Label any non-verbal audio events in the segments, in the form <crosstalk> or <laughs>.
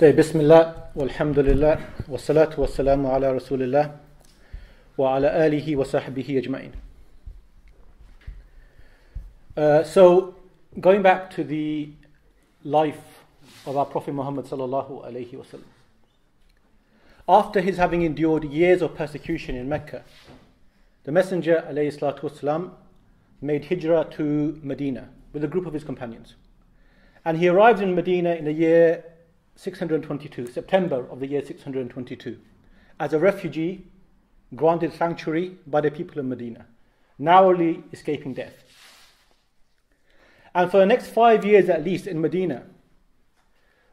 طيب بسم الله والحمد لله والصلاة والسلام على رسول الله وعلى آله وصحبه أجمعين. Uh, so, going back to the life of our Prophet Muhammad sallallahu alaihi wasallam. After his having endured years of persecution in Mecca, the Messenger alayhi salatu wasalam made hijrah to Medina with a group of his companions. And he arrived in Medina in the year 622, September of the year 622, as a refugee granted sanctuary by the people of Medina, narrowly escaping death. And for the next five years at least in Medina,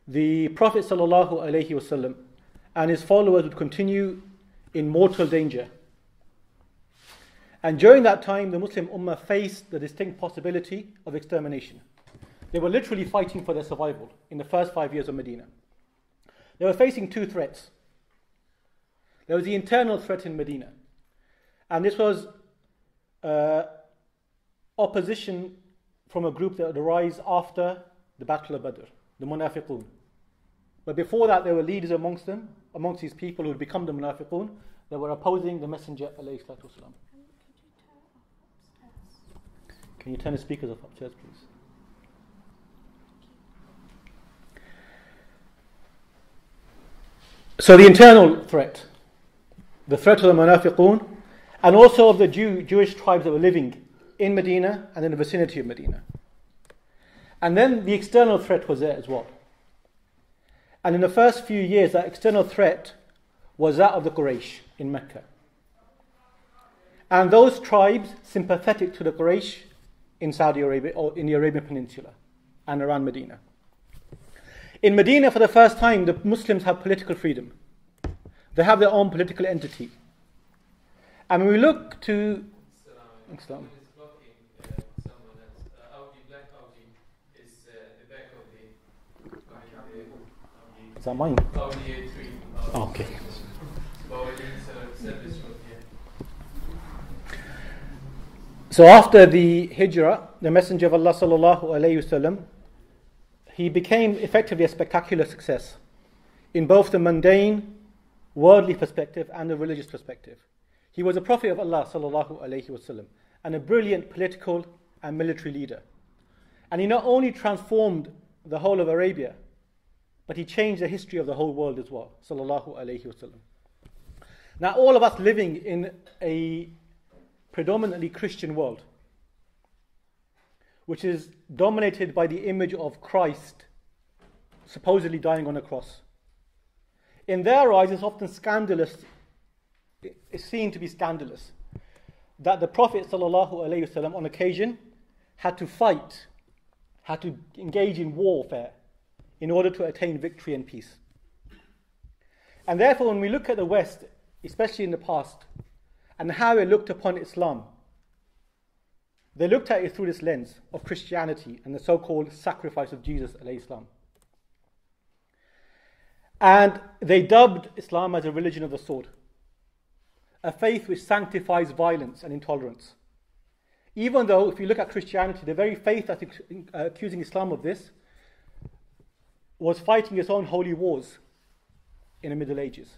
the Prophet ﷺ and his followers would continue in mortal danger. And during that time, the Muslim Ummah faced the distinct possibility of extermination. They were literally fighting for their survival in the first five years of Medina. They were facing two threats. There was the internal threat in Medina, and this was uh, opposition from a group that would arise after the Battle of Badr, the Munafiqun. But before that, there were leaders amongst them, amongst these people who had become the Munafiqun, that were opposing the Messenger. Can you turn the speakers off upstairs, please? So the internal threat, the threat of the Munafiqun, and also of the Jew, Jewish tribes that were living in Medina and in the vicinity of Medina. And then the external threat was there as well. And in the first few years, that external threat was that of the Quraysh in Mecca. And those tribes sympathetic to the Quraysh in Saudi Arabia or in the Arabian Peninsula and around Medina. In Medina, for the first time, the Muslims have political freedom. They have their own political entity. And when we look to Islam. Is that mine? Okay. So after the hijrah, the Messenger of Allah sallallahu alayhi wasallam, he became effectively a spectacular success in both the mundane, worldly perspective and the religious perspective. He was a prophet of Allah sallallahu alayhi wasallam and a brilliant political and military leader. And he not only transformed the whole of Arabia, but he changed the history of the whole world as well. Sallallahu alayhi wasallam. Now, all of us living in a predominantly Christian world, which is dominated by the image of Christ supposedly dying on a cross. In their eyes, it's often scandalous, it's seen to be scandalous, that the Prophet ﷺ on occasion had to fight, had to engage in warfare in order to attain victory and peace. And therefore, when we look at the West, especially in the past, and how it looked upon Islam, they looked at it through this lens of Christianity and the so called sacrifice of Jesus. Islam. And they dubbed Islam as a religion of the sword, a faith which sanctifies violence and intolerance. Even though, if you look at Christianity, the very faith that's uh, accusing Islam of this was fighting its own holy wars in the Middle Ages.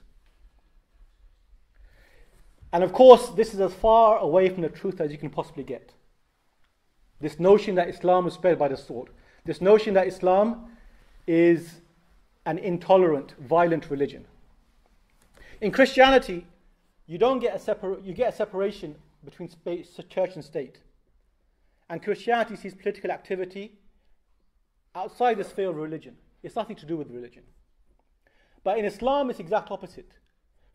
And of course, this is as far away from the truth as you can possibly get. This notion that Islam is spread by the sword. This notion that Islam is an intolerant, violent religion. In Christianity, you don't get a you get a separation between space, church and state. And Christianity sees political activity outside the sphere of religion. It's nothing to do with religion. But in Islam, it's exact opposite.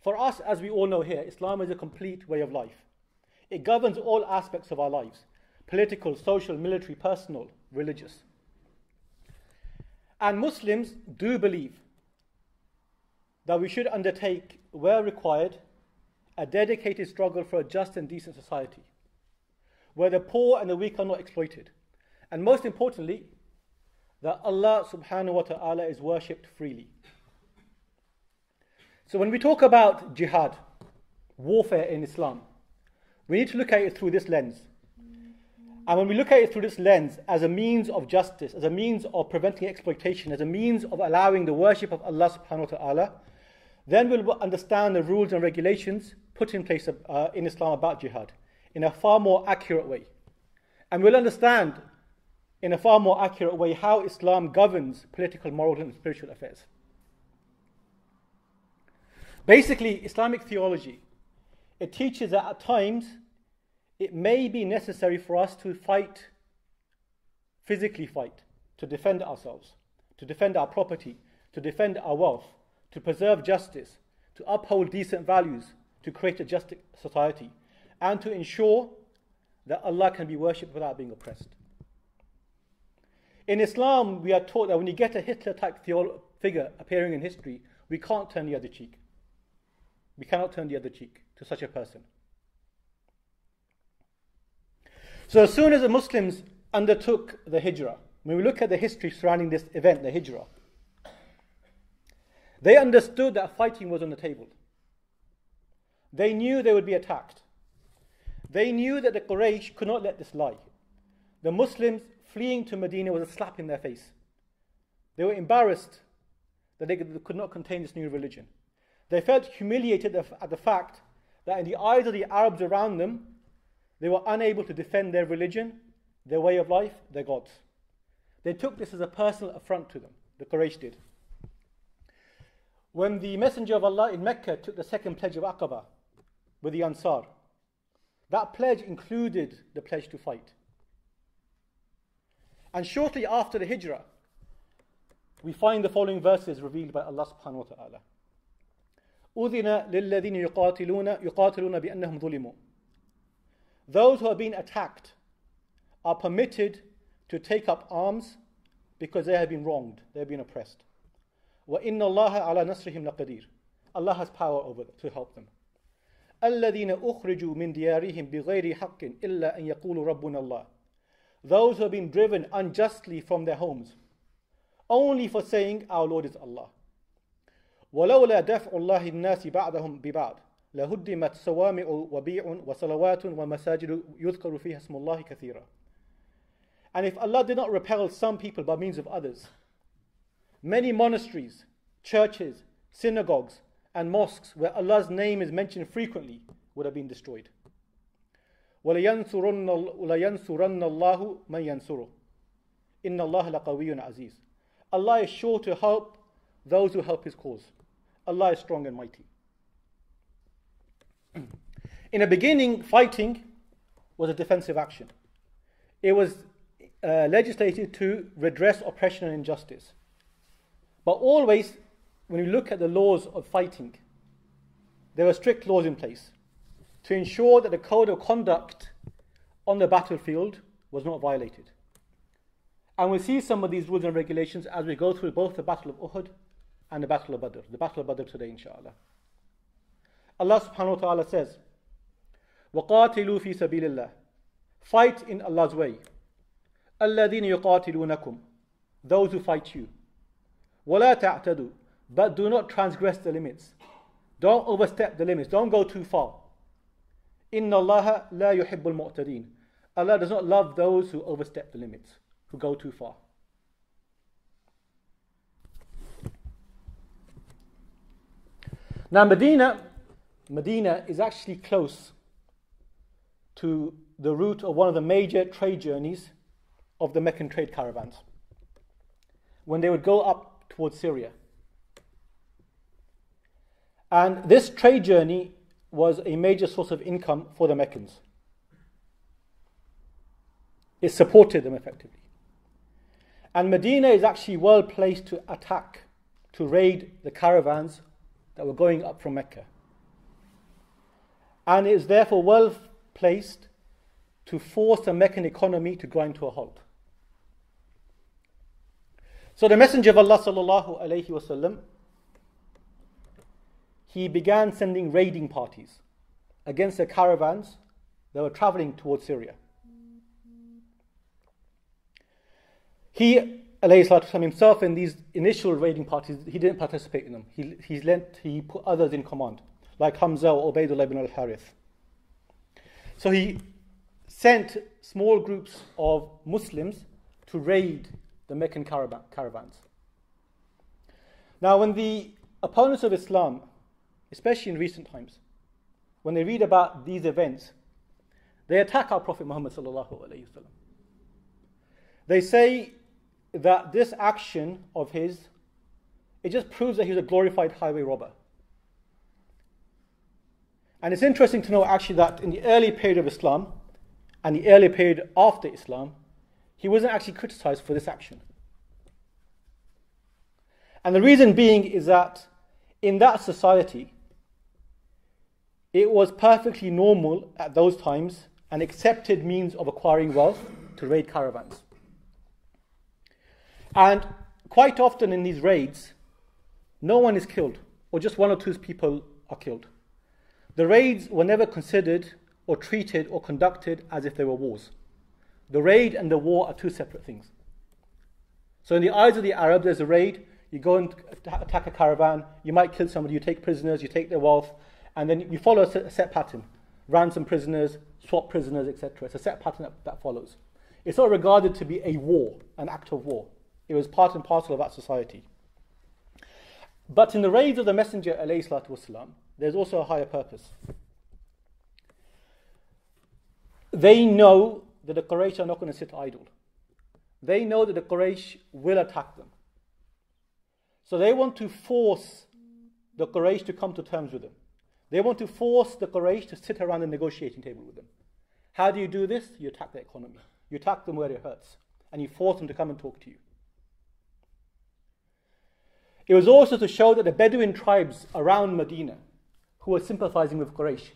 For us, as we all know here, Islam is a complete way of life. It governs all aspects of our lives political, social, military, personal, religious. And Muslims do believe that we should undertake, where required, a dedicated struggle for a just and decent society, where the poor and the weak are not exploited. And most importantly, that Allah subhanahu wa ta'ala is worshipped freely. So when we talk about jihad, warfare in Islam, we need to look at it through this lens. And when we look at it through this lens as a means of justice, as a means of preventing exploitation, as a means of allowing the worship of Allah subhanahu wa ta'ala, then we'll understand the rules and regulations put in place uh, in Islam about jihad in a far more accurate way. And we'll understand in a far more accurate way how Islam governs political, moral, and spiritual affairs. Basically, Islamic theology, it teaches that at times it may be necessary for us to fight, physically fight, to defend ourselves, to defend our property, to defend our wealth, to preserve justice, to uphold decent values, to create a just society, and to ensure that Allah can be worshipped without being oppressed. In Islam, we are taught that when you get a Hitler type figure appearing in history, we can't turn the other cheek. We cannot turn the other cheek to such a person. So, as soon as the Muslims undertook the Hijrah, when we look at the history surrounding this event, the Hijrah, they understood that fighting was on the table. They knew they would be attacked. They knew that the Quraysh could not let this lie. The Muslims fleeing to Medina was a slap in their face. They were embarrassed that they could not contain this new religion. They felt humiliated at the fact that in the eyes of the Arabs around them, they were unable to defend their religion, their way of life, their gods. They took this as a personal affront to them. The Quraysh did. When the Messenger of Allah in Mecca took the second pledge of Aqaba with the Ansar, that pledge included the pledge to fight. And shortly after the Hijrah, we find the following verses revealed by Allah subhanahu wa ta'ala. أذن للذين يقاتلون يقاتلون بأنهم ظلموا. Those who are being attacked are permitted to take up arms because they have been wronged, they have been oppressed. وَإِنَّ اللَّهَ عَلَى نَصْرِهِمْ لَقَدِيرٌ Allah has power over them, to help them. الذين أخرجوا من ديارهم بغير حق إلا أن يقولوا ربنا الله Those who have been driven unjustly from their homes only for saying our Lord is Allah ولولا دفع الله الناس بعضهم ببعض لهدمت صوامع وبيع وصلوات ومساجد يذكر فيها اسم الله كثيرا And if Allah did not repel some people by means of others, many monasteries, churches, synagogues, and mosques where Allah's name is mentioned frequently would have been destroyed. وَلَيَنْصُرَنَّ اللَّهُ مَنْ يَنْصُرُهُ إِنَّ اللَّهَ لَقَوِيٌّ عَزِيزٌ Allah is sure to help those who help His cause. Allah is strong and mighty. In the beginning, fighting was a defensive action. It was uh, legislated to redress oppression and injustice. But always when you look at the laws of fighting, there were strict laws in place to ensure that the code of conduct on the battlefield was not violated. And we'll see some of these rules and regulations as we go through both the Battle of Uhud and the Battle of Badr, the Battle of Badr today, inshallah. Allah subhanahu wa ta'ala says, وَقَاتِلُوا فِي سَبِيلِ اللَّهِ Fight in Allah's way. الَّذِينَ يُقَاتِلُونَكُمْ Those who fight you. وَلَا تَعْتَدُوا But do not transgress the limits. Don't overstep the limits. Don't go too far. إِنَّ اللَّهَ لَا يُحِبُّ الْمُعْتَدِينَ Allah does not love those who overstep the limits, who go too far. Now Medina Medina is actually close to the route of one of the major trade journeys of the Meccan trade caravans. When they would go up towards Syria. And this trade journey was a major source of income for the Meccans. It supported them effectively. And Medina is actually well placed to attack, to raid the caravans that were going up from Mecca And it is therefore well placed to force the Meccan economy to grind to a halt. So the Messenger of Allah sallallahu alayhi wasallam he began sending raiding parties against the caravans that were traveling towards Syria. He, والسلام, himself, in these initial raiding parties, he didn't participate in them. He, he, lent, he put others in command, like Hamza or Ubaidullah ibn al Harith. So he sent small groups of Muslims to raid the Meccan caravans. Now, when the opponents of Islam, especially in recent times, when they read about these events, they attack our Prophet Muhammad. They say that this action of his, it just proves that he was a glorified highway robber. And it's interesting to know actually that in the early period of Islam and the early period after Islam, he wasn't actually criticized for this action. And the reason being is that in that society, it was perfectly normal at those times an accepted means of acquiring wealth to raid caravans. And quite often in these raids, no one is killed, or just one or two people are killed. The raids were never considered or treated or conducted as if they were wars. The raid and the war are two separate things. So, in the eyes of the Arabs, there's a raid, you go and attack a caravan, you might kill somebody, you take prisoners, you take their wealth, and then you follow a set pattern ransom prisoners, swap prisoners, etc. It's a set pattern that, that follows. It's not regarded to be a war, an act of war. It was part and parcel of that society. But in the raids of the Messenger, والسلام, there's also a higher purpose. They know that the Quraysh are not going to sit idle. They know that the Quraysh will attack them. So they want to force the Quraysh to come to terms with them. They want to force the Quraysh to sit around the negotiating table with them. How do you do this? You attack the economy. You attack them where it hurts. And you force them to come and talk to you. It was also to show that the Bedouin tribes around Medina, who were sympathizing with Quraysh,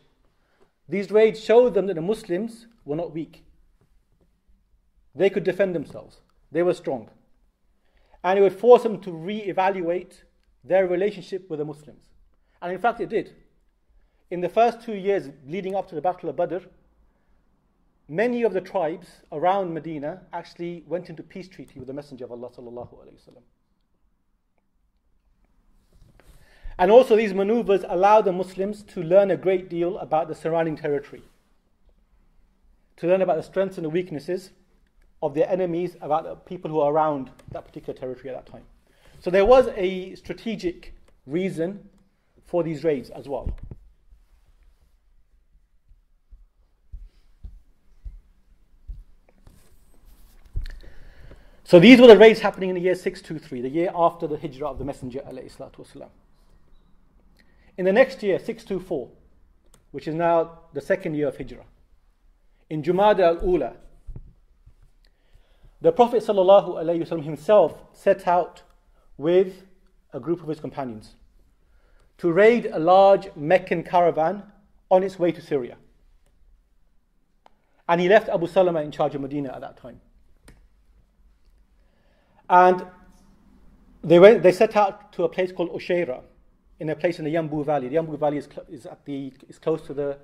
these raids showed them that the Muslims were not weak. They could defend themselves. They were strong. And it would force them to re-evaluate their relationship with the Muslims. And in fact, it did. In the first two years leading up to the Battle of Badr, many of the tribes around Medina actually went into peace treaty with the Messenger of Allah. And also, these maneuvers allow the Muslims to learn a great deal about the surrounding territory, to learn about the strengths and the weaknesses of their enemies, about the people who are around that particular territory at that time. So, there was a strategic reason for these raids as well. So these were the raids happening in the year 623, the year after the hijrah of the Messenger. In the next year, 624, which is now the second year of hijrah, in Jumada al-Ula, the Prophet ﷺ himself set out with a group of his companions to raid a large Meccan caravan on its way to Syria. And he left Abu Salama in charge of Medina at that time. And they, went, they set out to a place called Oshaira, in a place in the Yanbu Valley. The Yanbu Valley is, cl- is, at the, is close to the,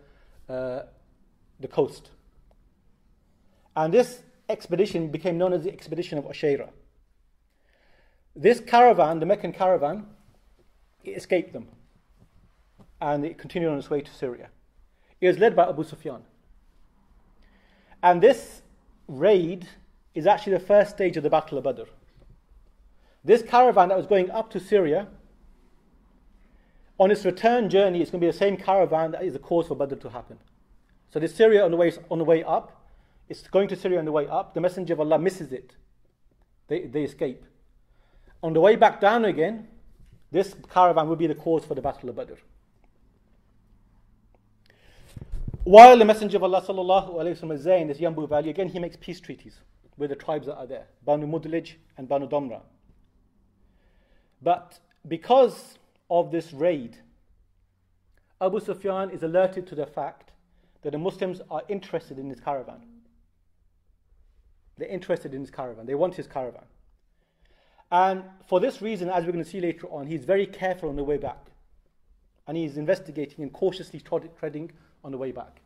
uh, the coast. And this expedition became known as the expedition of Oshaira. This caravan, the Meccan caravan, escaped them. And it continued on its way to Syria. It was led by Abu Sufyan. And this raid is actually the first stage of the Battle of Badr. This caravan that was going up to Syria, on its return journey, it's going to be the same caravan that is the cause for Badr to happen. So this Syria on the way on the way up, it's going to Syria on the way up. The Messenger of Allah misses it. They, they escape. On the way back down again, this caravan will be the cause for the Battle of Badr. While the Messenger of Allah sallallahu alayhi wa is there in this Yanbu Valley, again he makes peace treaties with the tribes that are there, Banu Mudlij and Banu Damra. But because of this raid, Abu Sufyan is alerted to the fact that the Muslims are interested in his caravan. They're interested in his caravan, they want his caravan. And for this reason, as we're going to see later on, he's very careful on the way back. And he's investigating and cautiously treading on the way back.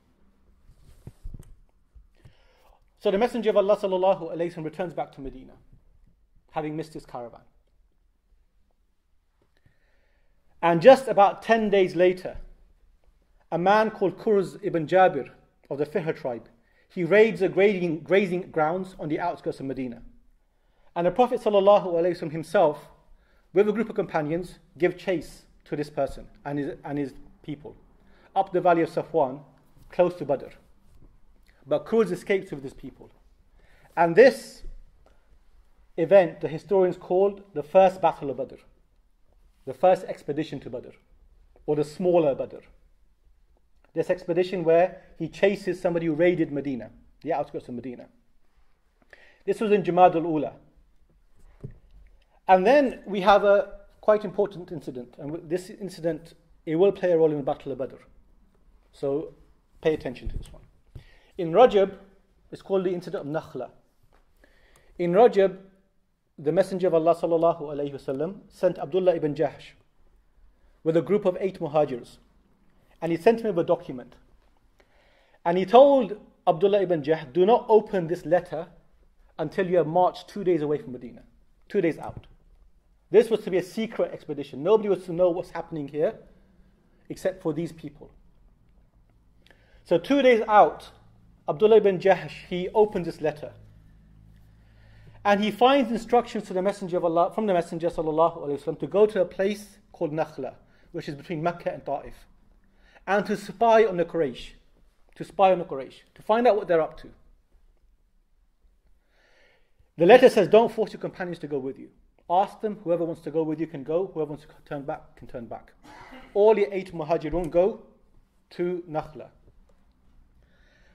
So the Messenger of Allah sallallahu returns back to Medina, having missed his caravan. And just about 10 days later, a man called Kurz ibn Jabir of the Fihr tribe, he raids the grazing, grazing grounds on the outskirts of Medina. And the Prophet ﷺ himself, with a group of companions, give chase to this person and his, and his people up the valley of Safwan, close to Badr. But Kurz escapes with his people. And this event, the historians called the first Battle of Badr, the first expedition to Badr, or the smaller Badr. This expedition where he chases somebody who raided Medina, the outskirts of Medina. This was in Jamad al Ula. And then we have a quite important incident, and this incident it will play a role in the Battle of Badr. So pay attention to this one. In Rajab, it's called the incident of Nakhla. In Rajab, the Messenger of Allah sallallahu alayhi wasallam sent Abdullah ibn Jahsh with a group of eight muhajirs. And he sent him a document. And he told Abdullah ibn Jahsh, do not open this letter until you have marched two days away from Medina, two days out. This was to be a secret expedition. Nobody was to know what's happening here except for these people. So, two days out, Abdullah ibn Jahsh, he opened this letter And he finds instructions to the Messenger of Allah, from the Messenger وسلم, to go to a place called Nakhla, which is between Mecca and Ta'if, and to spy on the Quraysh, to spy on the Quraysh, to find out what they're up to. The letter says, Don't force your companions to go with you. Ask them, whoever wants to go with you can go, whoever wants to turn back can turn back. All the eight muhajirun go to Nakhla.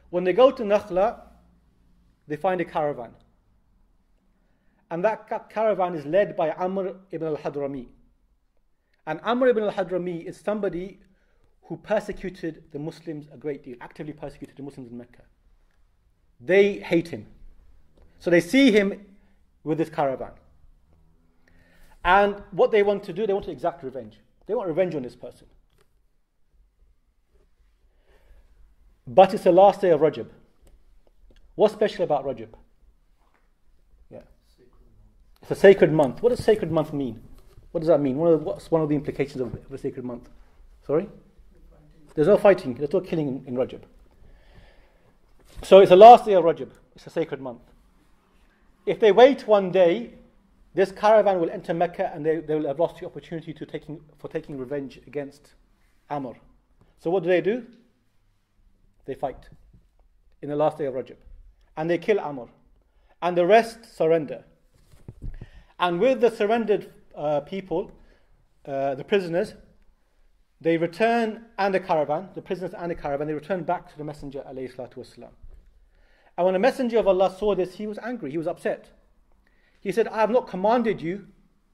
When they go to Nakhla, they find a caravan. And that caravan is led by Amr ibn al Hadrami. And Amr ibn al Hadrami is somebody who persecuted the Muslims a great deal, actively persecuted the Muslims in Mecca. They hate him. So they see him with this caravan. And what they want to do, they want to exact revenge. They want revenge on this person. But it's the last day of Rajab. What's special about Rajab? A sacred month. What does sacred month mean? What does that mean? One the, what's one of the implications of, of a sacred month? Sorry? There's no fighting, there's no killing in, in Rajab. So it's the last day of Rajab. It's a sacred month. If they wait one day, this caravan will enter Mecca and they, they will have lost the opportunity to taking, for taking revenge against Amr. So what do they do? they fight in the last day of Rajab. And they kill Amr. And the rest surrender. And with the surrendered uh, people, uh, the prisoners, they return and the caravan, the prisoners and the caravan, they return back to the Messenger. والسلام. And when the Messenger of Allah saw this, he was angry, he was upset. He said, I have not commanded you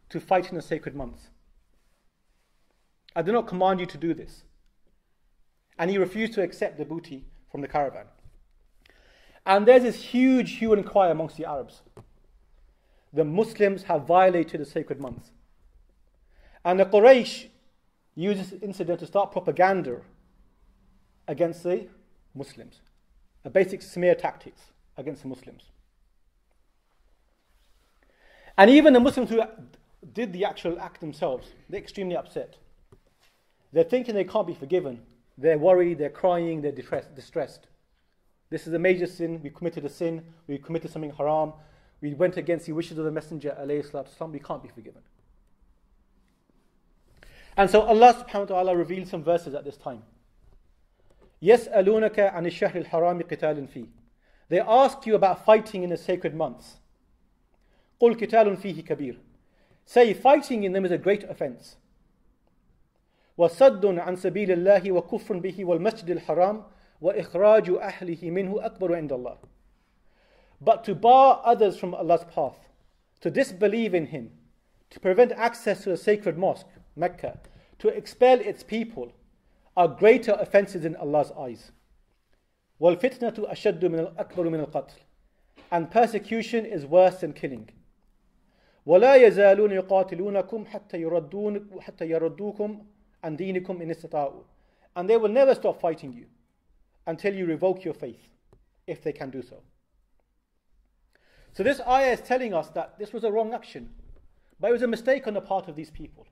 to fight in the sacred months. I do not command you to do this and he refused to accept the booty from the caravan. And there's this huge hue and cry amongst the Arabs. The Muslims have violated the sacred month. And the Quraysh use this incident to start propaganda against the Muslims, a basic smear tactics against the Muslims. And even the Muslims who did the actual act themselves, they're extremely upset. They're thinking they can't be forgiven they're worried, they're crying, they're distressed. This is a major sin. We committed a sin. We committed something haram We went against the wishes of the Messenger. We can't be forgiven. And so Allah subhanahu wa ta'ala revealed some verses at this time. يَسْأَلُونَكَ عَنِ الشَّهْرِ الْحَرَامِ قِتَالٍ فِيهِ They ask you about fighting in the sacred months. قُلْ قِتَالٌ فِيهِ كَبِيرٌ Say, fighting in them is a great offense. وصد عن سبيل الله وكفر به والمسجد الحرام وإخراج أهله منه أكبر عند الله. But to bar others from Allah's path, to disbelieve in Him, to prevent access to the sacred mosque, Mecca, to expel its people, are greater offenses in Allah's eyes. والفتنة أشد من الأكبر من القتل. And persecution is worse than killing. ولا يزالون يقاتلونكم حتى يردون حتى يردوكم and dinikum in istata'u. And they will never stop fighting you until you revoke your faith, if they can do so. so this ayah is telling us that this was a wrong action, but it was a mistake on the part of these people.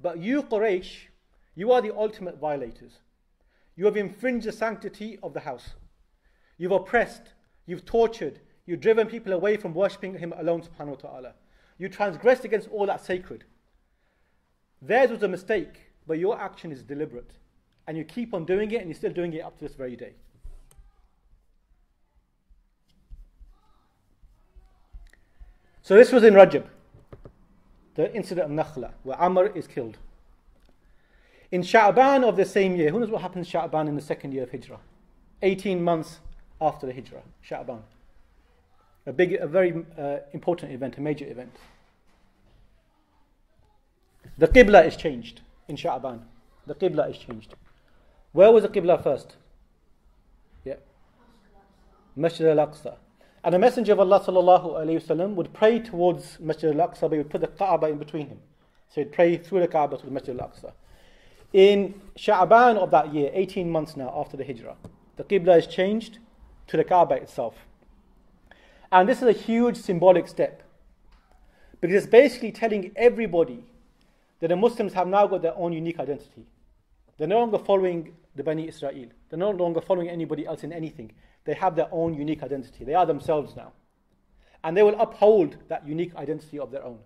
But you, Quraysh, you are the ultimate violators. You have infringed the sanctity of the house. You've oppressed, you've tortured, you've driven people away from worshipping Him alone, subhanahu wa ta'ala. You transgressed against all that's sacred. Theirs was a mistake, but your action is deliberate. And you keep on doing it, and you're still doing it up to this very day. So this was in Rajab, the incident of Nakhla, where Amr is killed. In Sha'ban of the same year, who knows what happened in Sha'ban in the second year of Hijrah? 18 months after the Hijrah, Sha'ban. A big, a very uh, important event, a major event. The Qibla is changed in Sha'ban. The Qibla is changed. Where was the Qibla first? Yeah. Masjid al-Aqsa. And the Messenger of Allah wasallam would pray towards Masjid al-Aqsa, but he would put the Kaaba in between him. So he'd pray through the Kaaba to the Masjid al-Aqsa. In Sha'ban of that year, 18 months now after the Hijrah, the Qibla is changed to the Kaaba itself. And this is a huge symbolic step because it's basically telling everybody that the Muslims have now got their own unique identity. They're no longer following the Bani Israel, they're no longer following anybody else in anything. They have their own unique identity. They are themselves now. And they will uphold that unique identity of their own.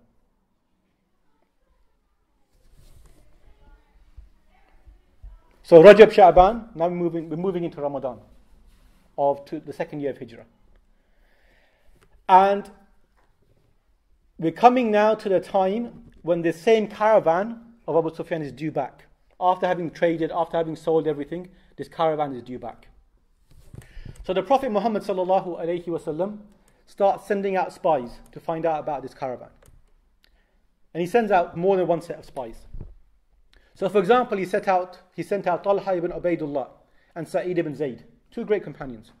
So Rajab Sha'ban, now we're moving, we're moving into Ramadan of the second year of Hijrah. And we're coming now to the time when the same caravan of Abu Sufyan is due back. After having traded, after having sold everything, this caravan is due back. So the Prophet Muhammad starts sending out spies to find out about this caravan. And he sends out more than one set of spies. So for example, he set out he sent out Talha ibn Ubaidullah and Sa'id ibn Zayd, two great companions.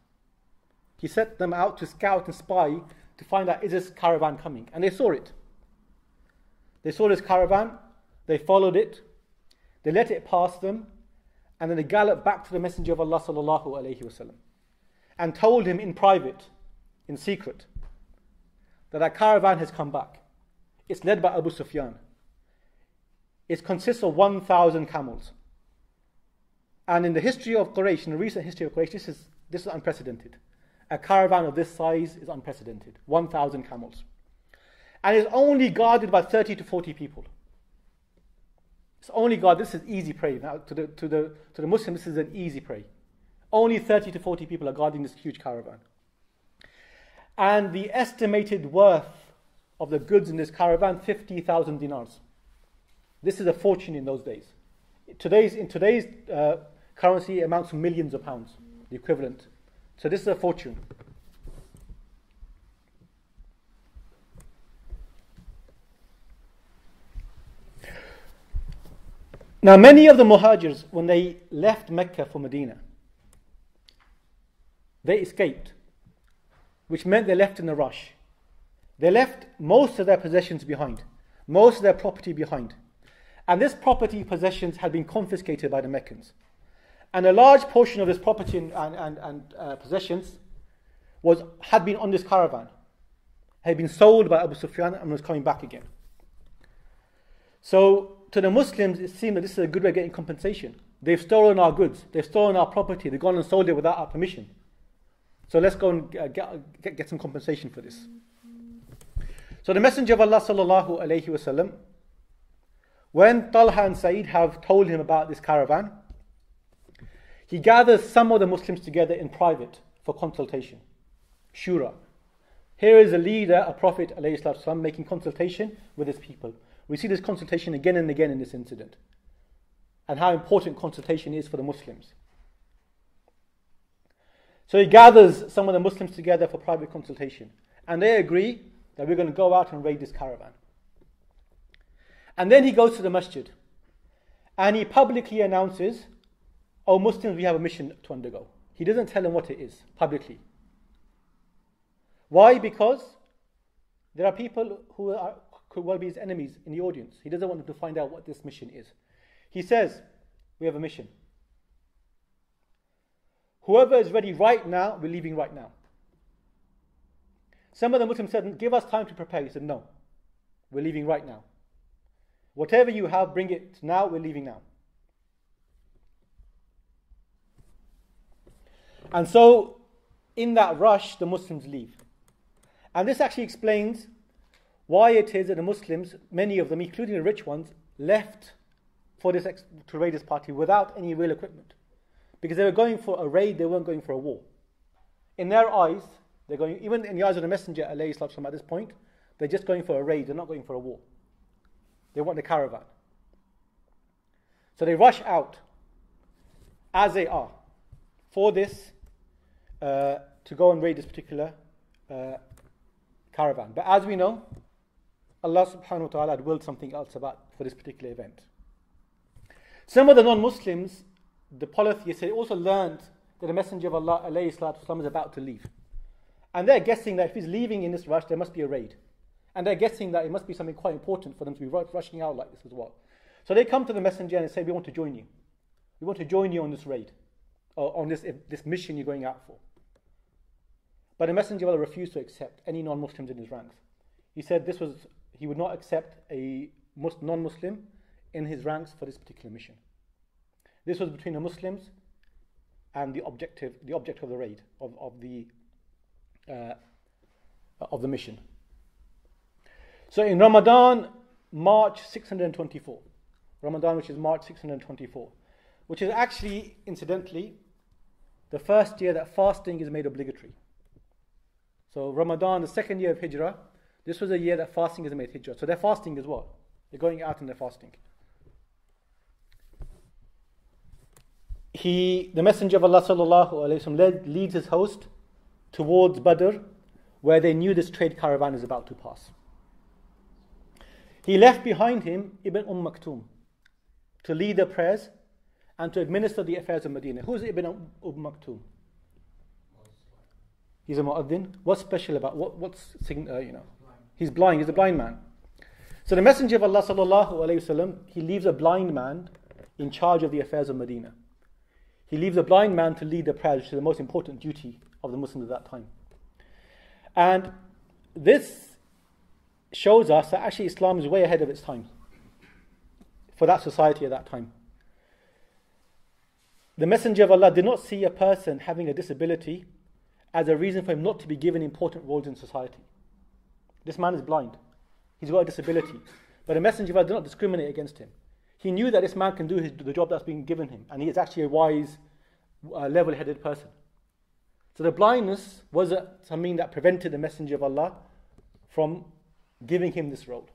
He sent them out to scout and spy to find out is this caravan coming? And they saw it. They saw this caravan, they followed it, they let it pass them, and then they galloped back to the Messenger of Allah and told him in private, in secret, that a caravan has come back. It's led by Abu Sufyan. It consists of 1,000 camels. And in the history of Quraysh, in the recent history of Quraysh, this is, this is unprecedented. A caravan of this size is unprecedented 1,000 camels. And it's only guarded by 30 to 40 people. It's only guarded, this is easy prey. Now, to the, to, the, to the Muslim, this is an easy prey. Only 30 to 40 people are guarding this huge caravan. And the estimated worth of the goods in this caravan, 50,000 dinars. This is a fortune in those days. Today's, in today's uh, currency, amounts to millions of pounds, the equivalent. So this is a fortune. Now, many of the Muhajirs, when they left Mecca for Medina, they escaped, which meant they left in a rush. They left most of their possessions behind, most of their property behind. And this property possessions had been confiscated by the Meccans. And a large portion of this property and, and, and uh, possessions was, had been on this caravan, had been sold by Abu Sufyan and was coming back again. So to the Muslims, it seemed that this is a good way of getting compensation. They've stolen our goods, they've stolen our property, they've gone and sold it without our permission. So let's go and get, get, get some compensation for this. So the Messenger of Allah sallallahu alayhi wasallam, when Talha and Sa'id have told him about this caravan, he gathers some of the Muslims together in private for consultation. Shura. Here is a leader, a prophet والسلام, making consultation with his people. We see this consultation again and again in this incident. And how important consultation is for the Muslims. So he gathers some of the Muslims together for private consultation. And they agree that we're going to go out and raid this caravan. And then he goes to the masjid. And he publicly announces, Oh, Muslims, we have a mission to undergo. He doesn't tell them what it is publicly. Why? Because there are people who are, could well be his enemies in the audience. He doesn't want them to find out what this mission is. He says, We have a mission. Whoever is ready right now, we're leaving right now. Some of the Muslims said, Give us time to prepare. He said, No, we're leaving right now. Whatever you have, bring it now, we're leaving now. And so in that rush, the Muslims leave. And this actually explains why it is that the Muslims, many of them, including the rich ones, left for this ex- to raid this party without any real equipment. Because they were going for a raid, they weren't going for a war. In their eyes, they're going, even in the eyes of the Messenger at this point, they're just going for a raid, they're not going for a war. They want the caravan. So they rush out as they are for this uh, to go and raid this particular uh, caravan. But as we know, Allah subhanahu wa ta'ala had willed something else about for this particular event. Some of the non-Muslims, the polytheists, they also learned that the Messenger of Allah والسلام, is about to leave. And they're guessing that if he's leaving in this rush, there must be a raid. And they're guessing that it must be something quite important for them to be rushing out like this as well. So they come to the messenger and say, We want to join you. We want to join you on this raid, or on this, this mission you're going out for. But the messenger of Allah refused to accept any non Muslims in his ranks. He said this was, he would not accept a non Muslim in his ranks for this particular mission. This was between the Muslims and the objective, the object of the raid, of, of, the, uh, of the mission. So in Ramadan, March 624, Ramadan, which is March 624, which is actually, incidentally, the first year that fasting is made obligatory. So Ramadan, the second year of Hijrah, this was a year that fasting is made Hijrah. So they're fasting as well. They're going out and they're fasting. He, the Messenger of Allah sallallahu alaihi wasallam, leads his host towards Badr, where they knew this trade caravan is about to pass. He left behind him Ibn Umm Maktoum to lead the prayers and to administer the affairs of Medina. Who's Ibn Umm Maktoum? He's a mu'adhin. What's special about what? What's uh, you know? He's blind. He's a blind man. So the Messenger of Allah sallallahu alaihi wasallam he leaves a blind man in charge of the affairs of Medina. He leaves a blind man to lead the prayer, which is the most important duty of the Muslims at that time. And this shows us that actually Islam is way ahead of its time for that society at that time. The Messenger of Allah did not see a person having a disability as a reason for him not to be given important roles in society. This man is blind, he's got a disability, but the Messenger of Allah did not discriminate against him. He knew that this man can do his, the job that's been given him, and he is actually a wise, uh, level headed person. So the blindness was something that prevented the Messenger of Allah from giving him this role.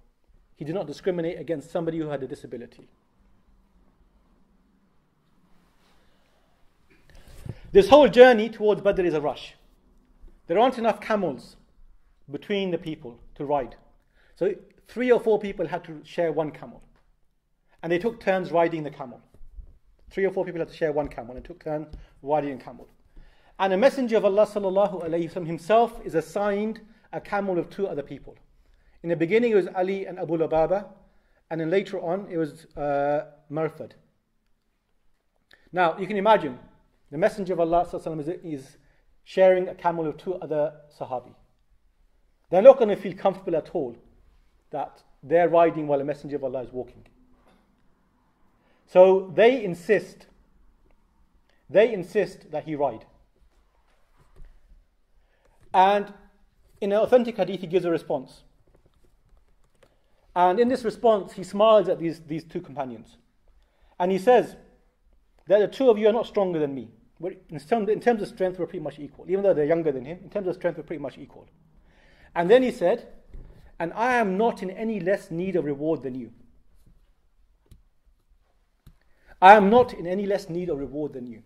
He did not discriminate against somebody who had a disability. This whole journey towards Badr is a rush. There aren't enough camels between the people to ride. So three or four people had to share one camel. And they took turns riding the camel. Three or four people had to share one camel and took turns riding a camel. And a messenger of Allah sallallahu alayhi wasallam himself is assigned a camel of two other people. In the beginning it was Ali and Abu Lubaba, and then later on it was uh, Murthad. Now you can imagine the messenger of Allah sallallahu is, is sharing a camel with two other Sahabi. They're not going to feel comfortable at all that they're riding while a messenger of Allah is walking. So they insist, they insist that he ride. And in an authentic hadith, he gives a response. And in this response, he smiles at these, these two companions. And he says that the two of you are not stronger than me in in terms of strength, we're pretty much equal. Even though they're younger than him, in terms of strength, we're pretty much equal. And then he said, And I am not in any less need of reward than you. I am not in any less need of reward than you.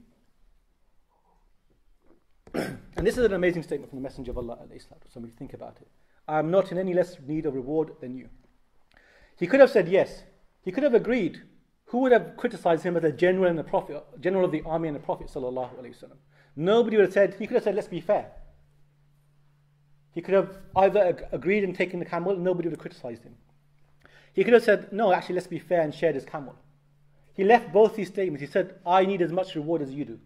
<clears throat> and this is an amazing statement from the Messenger of Allah. So we think about it. I am not in any less need of reward than you. He could have said yes. He could have agreed who would have criticized him as a general and the prophet, general of the army and the prophet sallallahu alaihi wasallam? Nobody would have said. He could have said, "Let's be fair." He could have either agreed and taken the camel. Nobody would have criticized him. He could have said, "No, actually, let's be fair and share this camel." He left both these statements. He said, "I need as much reward as you do."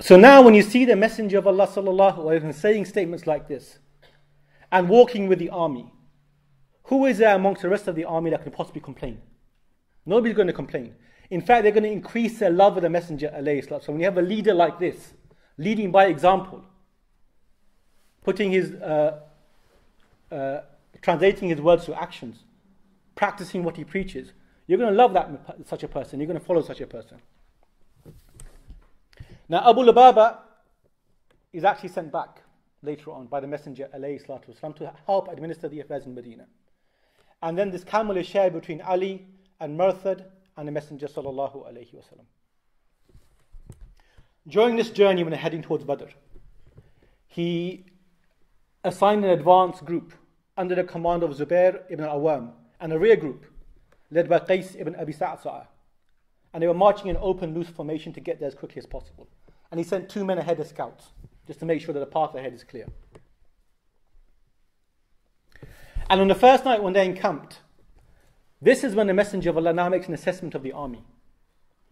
So now, when you see the Messenger of Allah wasallam saying statements like this, and walking with the army. Who is there amongst the rest of the army that can possibly complain? Nobody's going to complain. In fact, they're going to increase their love of the Messenger. So when you have a leader like this, leading by example, putting his, uh, uh, translating his words to actions, practicing what he preaches. You're going to love that such a person. You're going to follow such a person. Now, Abu Lubaba is actually sent back later on by the Messenger والسلام, to help administer the affairs in Medina. And then this camel is shared between Ali and Marthad and the Messenger. During this journey, when they're heading towards Badr, he assigned an advance group under the command of Zubair ibn Awam and a rear group led by Qais ibn Abi Sa'sa'a. And they were marching in open, loose formation to get there as quickly as possible. And he sent two men ahead as scouts, just to make sure that the path ahead is clear. And on the first night when they encamped, this is when the Messenger of Allah now makes an assessment of the army.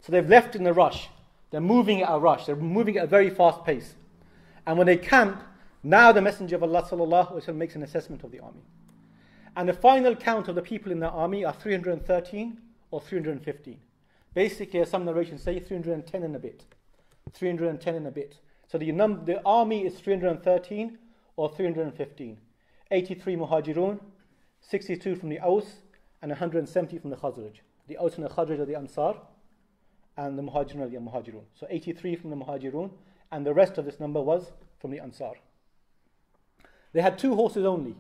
So they've left in a rush. They're moving at a rush. They're moving at a very fast pace. And when they camp, now the Messenger of Allah sallallahu makes an assessment of the army. And the final count of the people in the army are 313 or 315. Basically, as some narrations say, 310 and a bit. 310 and a bit. So the, num- the army is 313 or 315. 83 Muhajirun, 62 from the Aus, and 170 from the Khazraj. The Aus and the Khazraj are the Ansar, and the Muhajirun are the Muhajirun. So 83 from the Muhajirun, and the rest of this number was from the Ansar. They had two horses only.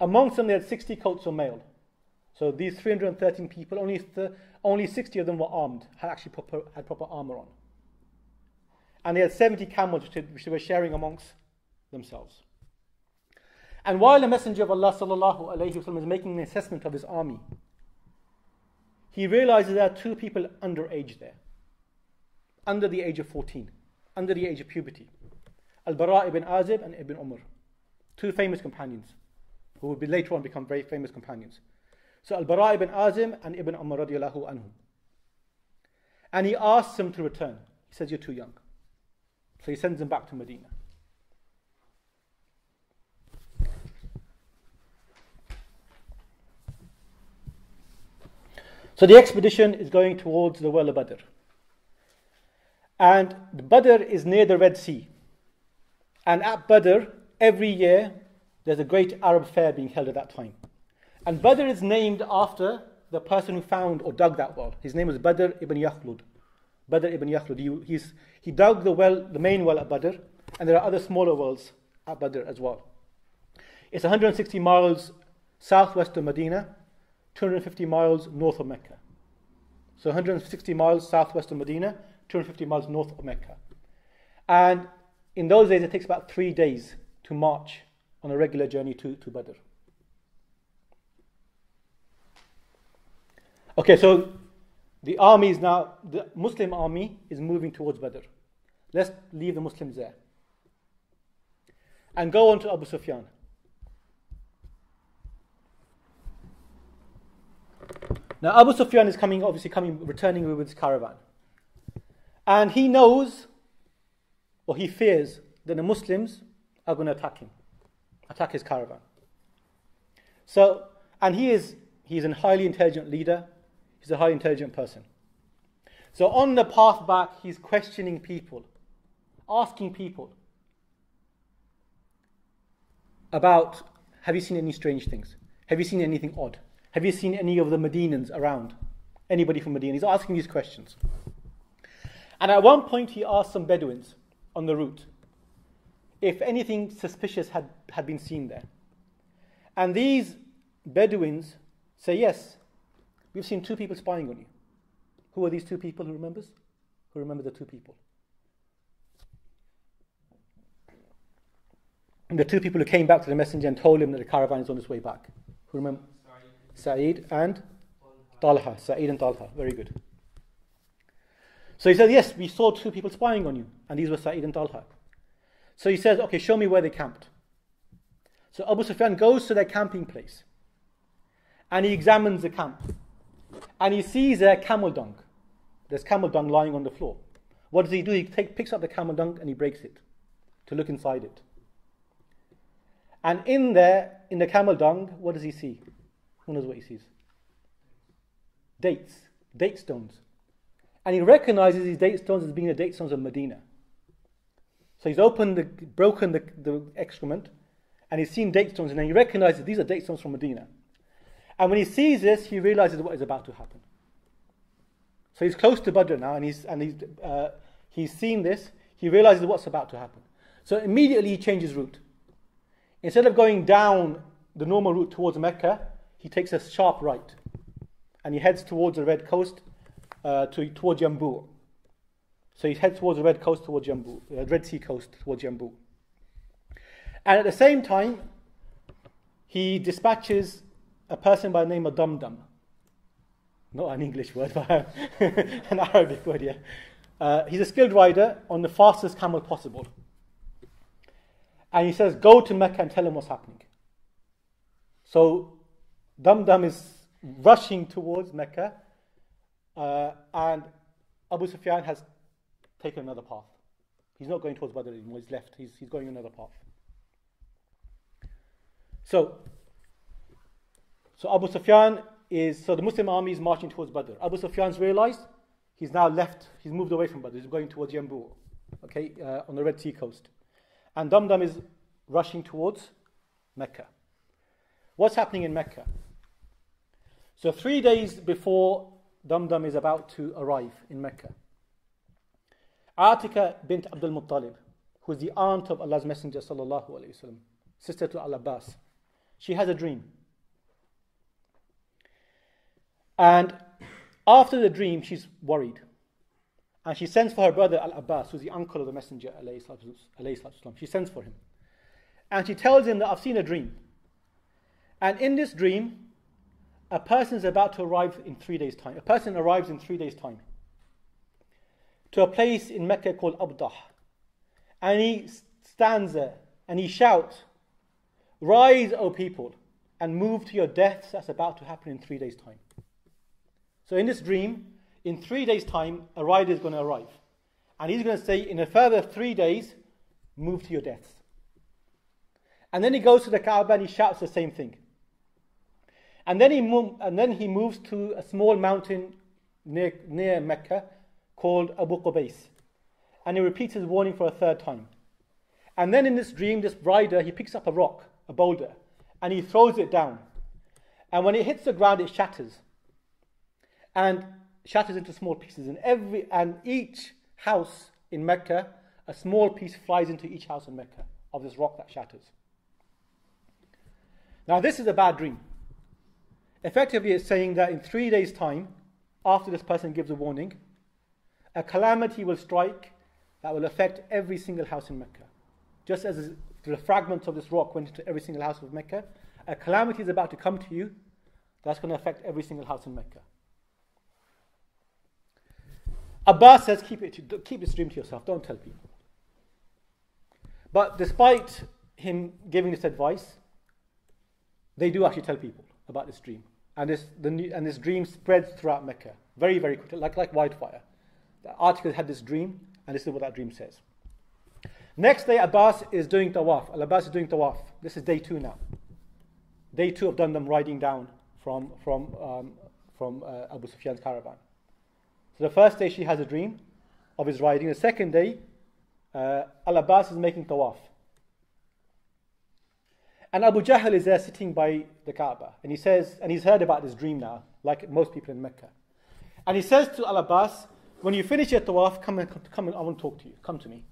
Amongst them, they had 60 coats of mail. So these 313 people, only, th- only 60 of them were armed, had actually proper, had proper armor on. And they had 70 camels which they were sharing amongst themselves. And while the Messenger of Allah sallallahu is making an assessment of his army, he realizes there are two people underage there, under the age of 14, under the age of puberty. Al-Bara ibn Azib and Ibn Umar, two famous companions who would be later on become very famous companions. So Al-Bara ibn Azib and Ibn Umar radiallahu anhu. And he asks him to return. He says, you're too young. So he sends him back to Medina. So the expedition is going towards the well of Badr. And the Badr is near the Red Sea. And at Badr, every year, there's a great Arab fair being held at that time. And Badr is named after the person who found or dug that well. His name was Badr ibn Yakhlud. Badr ibn Yakhlud. He, he dug the well, the main well at Badr, and there are other smaller wells at Badr as well. It's 160 miles southwest of Medina, 250 miles north of Mecca. So 160 miles southwest of Medina, 250 miles north of Mecca. And in those days, it takes about three days to march on a regular journey to, to Badr. Okay, so the army is now, the Muslim army is moving towards Badr. Let's leave the Muslims there. And go on to Abu Sufyan. Now Abu Sufyan is coming, obviously coming, returning with his caravan. And he knows, or he fears, that the Muslims are going to attack him attack his caravan. So, and he is he's a highly intelligent leader. He's a highly intelligent person. So on the path back, he's questioning people, asking people about have you seen any strange things? Have you seen anything odd? Have you seen any of the Medinans around? Anybody from Medina? He's asking these questions. And at one point, he asked some Bedouins on the route if anything suspicious had, had been seen there. And these Bedouins say, Yes, we've seen two people spying on you. Who are these two people who remembers? Who remembers the two people? And the two people who came back to the messenger and told him that the caravan is on its way back. Who remember? Sa'id and Talha. Sa'id and Talha. Very good. So he said, Yes, we saw two people spying on you. And these were Sa'id and Talha. So he says, okay, show me where they camped. So Abu Sufyan goes to their camping place and he examines the camp and he sees their camel dung. There's camel dung lying on the floor. What does he do? He take, picks up the camel dung and he breaks it to look inside it. And in there, in the camel dung, what does he see? Who knows what he sees? dates, date stones. And he recognizes these date stones as being the date stones of Medina. So he's opened the, broken the, the excrement, and he's seen date stones, and then he recognizes these are date stones from Medina. And when he sees this, he realizes what is about to happen. So he's close to Badr now, and he's, and he's, uh, he's seen this. He realizes what's about to happen. So immediately he changes route. Instead of going down the normal route towards Mecca, he takes a sharp right. And he heads towards the Red Coast, uh, to, towards Yanbu. So he heads towards the Red Coast, towards Yanbu, the uh, Red Sea coast, towards Yanbu. And at the same time, he dispatches a person by the name of Damdam. Not an English word, <laughs> but an Arabic word, yeah. Uh, he's a skilled rider on the fastest camel possible. And he says, Go to Mecca and tell him what's happening. So Damdam is rushing towards Mecca, uh, and Abu Sufyan has taken another path. He's not going towards Badr anymore, he's left, he's, he's going another path. So, so Abu Sufyan is, so the Muslim army is marching towards Badr. Abu Sufyan's realized he's now left, he's moved away from Badr, he's going towards Yanbu, okay, uh, on the Red Sea coast. And Damdam is rushing towards Mecca. What's happening in Mecca? So, three days before Damdam is about to arrive in Mecca, Atika bint Abdul Muttalib, who is the aunt of Allah's Messenger, sallallahu alayhi wasallam, sister to Al Abbas, she has a dream. And after the dream, she's worried. And she sends for her brother Al Abbas, who's the uncle of the Messenger. She sends for him. And she tells him that I've seen a dream. And in this dream, a person is about to arrive in three days' time. A person arrives in three days' time to a place in Mecca called Abtah. And he stands there and he shouts, Rise, O people, and move to your deaths that's about to happen in three days' time. So in this dream, in three days' time, a rider is going to arrive. And he's going to say, in a further three days, move to your deaths. And then he goes to the Kaaba and he shouts the same thing. And then he, and then he moves to a small mountain near, near Mecca called Abu Qubais. And he repeats his warning for a third time. And then in this dream, this rider, he picks up a rock, a boulder, and he throws it down. And when it hits the ground, it shatters. And shatters into small pieces. And every and each house in Mecca, a small piece flies into each house in Mecca of this rock that shatters. Now, this is a bad dream. Effectively, it's saying that in three days' time, after this person gives a warning, a calamity will strike that will affect every single house in Mecca. Just as the fragments of this rock went into every single house of Mecca, a calamity is about to come to you that's going to affect every single house in Mecca. Abbas says, keep, it, keep this dream to yourself, don't tell people. But despite him giving this advice, they do actually tell people about this dream. And this, the, and this dream spreads throughout Mecca very, very quickly, like, like wildfire. The article had this dream, and this is what that dream says. Next day, Abbas is doing tawaf. Al Abbas is doing tawaf. This is day two now. Day two of Damdam riding down from, from, um, from uh, Abu Sufyan's caravan. So the first day she has a dream of his riding. The second day, uh, Al Abbas is making tawaf. And Abu Jahl is there sitting by the Kaaba. And he says, and he's heard about this dream now, like most people in Mecca. And he says to Al Abbas, when you finish your tawaf, come and, come and I want to talk to you. Come to me.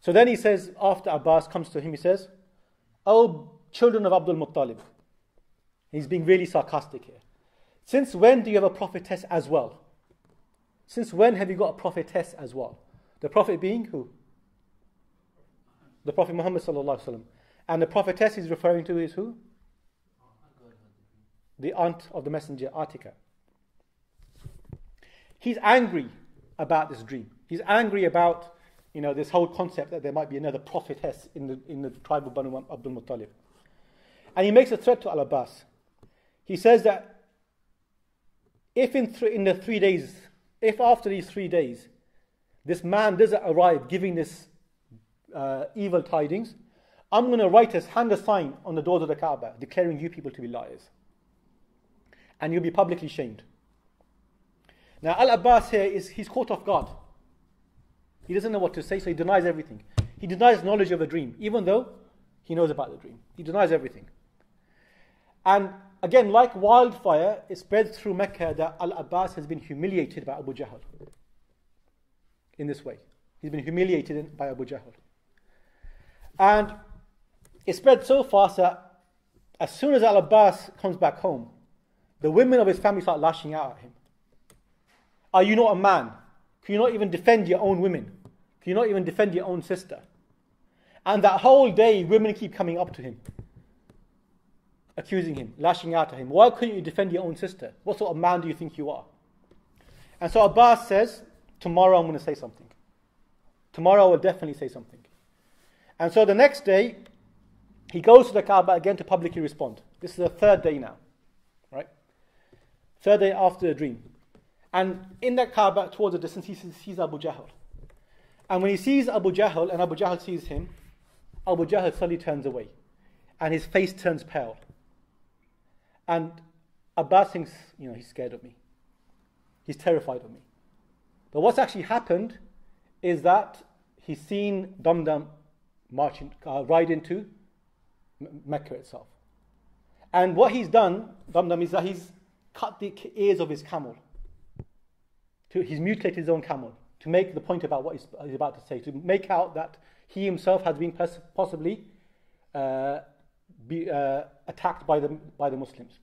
So then he says, after Abbas comes to him, he says, Oh, children of Abdul Muttalib. He's being really sarcastic here. Since when do you have a prophetess as well? Since when have you got a prophetess as well? The prophet being who? The Prophet Muhammad sallallahu alaihi wasallam. And the prophetess he's referring to is who? The aunt of the messenger, Atika. He's angry about this dream. He's angry about you know, this whole concept that there might be another prophetess in the, in the tribe of Banu Abdul Muttalib. And he makes a threat to Al Abbas. He says that if in, th- in the three days, if after these three days, this man doesn't arrive giving this uh, evil tidings, I'm going to write a hand a sign on the doors of the Kaaba declaring you people to be liars. And you'll be publicly shamed. Now, Al Abbas here is he's caught off guard. He doesn't know what to say, so he denies everything. He denies knowledge of a dream, even though he knows about the dream. He denies everything. And again, like wildfire, it spreads through Mecca that Al Abbas has been humiliated by Abu Jahl in this way. He's been humiliated by Abu Jahl. And it spread so fast that as soon as Al Abbas comes back home, the women of his family start lashing out at him. Are you not a man? Can you not even defend your own women? Can you not even defend your own sister? And that whole day, women keep coming up to him, accusing him, lashing out at him. Why couldn't you defend your own sister? What sort of man do you think you are? And so Abbas says, Tomorrow I'm going to say something. Tomorrow I will definitely say something. And so the next day, he goes to the Kaaba again to publicly respond. This is the third day now, right? Third day after the dream. And in that Kaaba, towards the distance, he sees Abu Jahl. And when he sees Abu Jahl and Abu Jahl sees him, Abu Jahl suddenly turns away and his face turns pale. And Abbas thinks, you know, he's scared of me. He's terrified of me. But what's actually happened is that he's seen Damdam marching, uh, ride into Mecca itself. And what he's done, Damdam, is that he's cut the ears of his camel. To, he's mutilated his own camel to make the point about what he's, about to say, to make out that he himself has been possibly uh, be, uh, attacked by the, by the Muslims.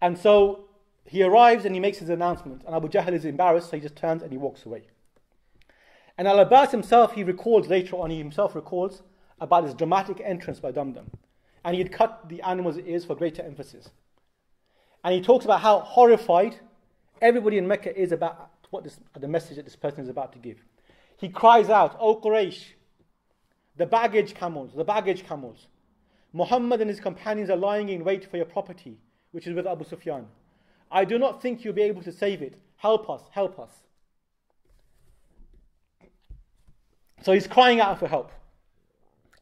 And so he arrives and he makes his announcement, and Abu Jahl is embarrassed, so he just turns and he walks away. And Al Abbas himself, he recalls later on, he himself recalls about his dramatic entrance by Damdam. And he'd cut the animal's ears for greater emphasis. And he talks about how horrified everybody in Mecca is about what this, the message that this person is about to give. He cries out, O Quraysh, the baggage camels, the baggage camels. Muhammad and his companions are lying in wait for your property, which is with Abu Sufyan. I do not think you'll be able to save it. Help us, help us. So he's crying out for help.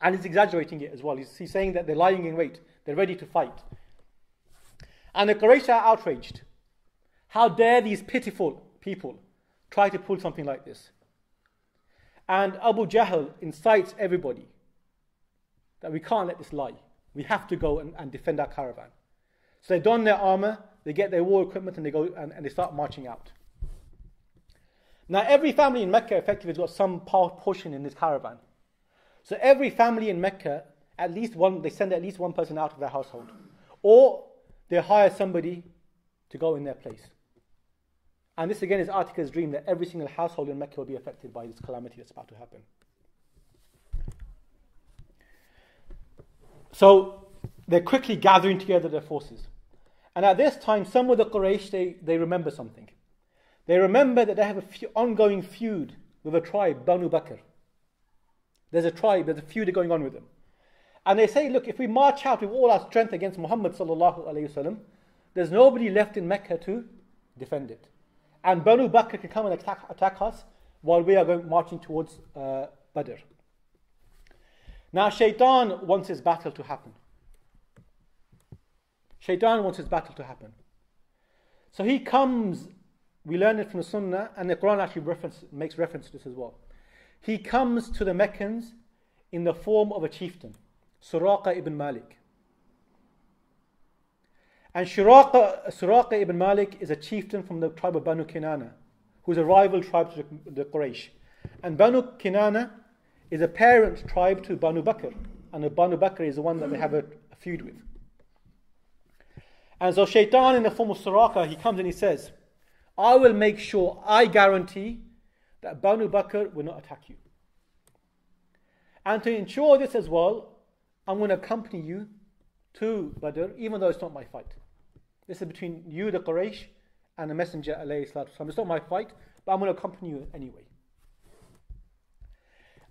And he's exaggerating it as well. He's, he's saying that they're lying in wait, they're ready to fight. And the Quraysh are outraged. How dare these pitiful people try to pull something like this? And Abu Jahl incites everybody that we can't let this lie. We have to go and, and defend our caravan. So they don their armor, they get their war equipment, and they go and, and they start marching out. Now, every family in Mecca effectively has got some portion in this caravan. So every family in Mecca, at least one, they send at least one person out of their household. Or they hire somebody to go in their place. And this again is Atika's dream that every single household in Mecca will be affected by this calamity that's about to happen. So they're quickly gathering together their forces. And at this time, some of the Quraysh, they, they remember something. They remember that they have an ongoing feud with a tribe, Banu Bakr. There's a tribe, there's a feud going on with them. And they say, look, if we march out with all our strength against Muhammad sallallahu alayhi wasallam, there's nobody left in Mecca to defend it. And Banu Bakr can come and attack, attack us while we are going marching towards uh, Badr. Now, Shaitan wants his battle to happen. Shaitan wants his battle to happen. So he comes, we learn it from the Sunnah, and the Quran actually reference, makes reference to this as well. He comes to the Meccans in the form of a chieftain, Suraqa ibn Malik. And Suraqa, Suraqa ibn Malik is a chieftain from the tribe of Banu Kinana, who's a rival tribe to the Quraysh. And Banu Kinana is a parent tribe to Banu Bakr, and Banu Bakr is the one that they have a, a feud with. And so Shaitan in the form of Suraqa, he comes and he says, I will make sure, I guarantee that Banu Bakr will not attack you. And to ensure this as well, I'm going to accompany you to Badr, even though it's not my fight. This is between you, the Quraysh, and the Messenger. Allah. So It's not my fight, but I'm going to accompany you anyway.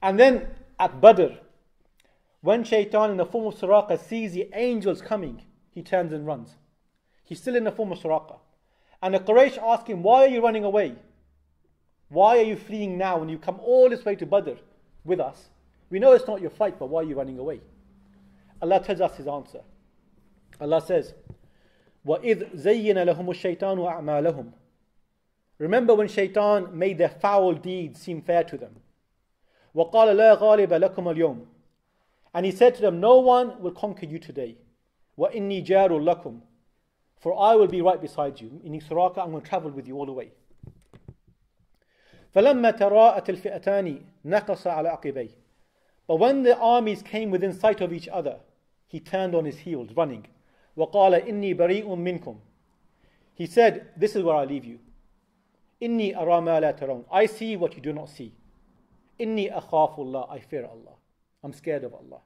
And then at Badr, when Shaitan in the form of Suraqa sees the angels coming, he turns and runs. He's still in the form of Suraqa. And the Quraysh ask him, Why are you running away? Why are you fleeing now when you come all this way to Badr with us? We know it's not your fight, but why are you running away? Allah tells us His answer. Allah says, وَإِذْ زَيِّنَ لَهُمُ الشَّيْطَانُ أَعْمَالَهُمْ Remember when Shaitan made their foul deeds seem fair to them. وَقَالَ لَا غَالِبَ لَكُمُ الْيَوْمِ And he said to them, No one will conquer you today. وَإِنِّي جَارُ لَكُمْ For I will be right beside you. In Suraqa, I'm going to travel with you all the way. فَلَمَّا تَرَاءَتِ الْفِئَتَانِ نَقَصَ عَلَى عَقِبَيْهِ But when the armies came within sight of each other, he turned on his heels, running. وَقَالَ إِنِّي بَرِيءٌ مِّنكُمْ He said, This is where I leave you. إِنِّي أَرَى مَا لَا تَرَوْنَ I see what you do not see. إِنِّي أَخَافُ اللَّهِ I fear Allah. I'm scared of Allah.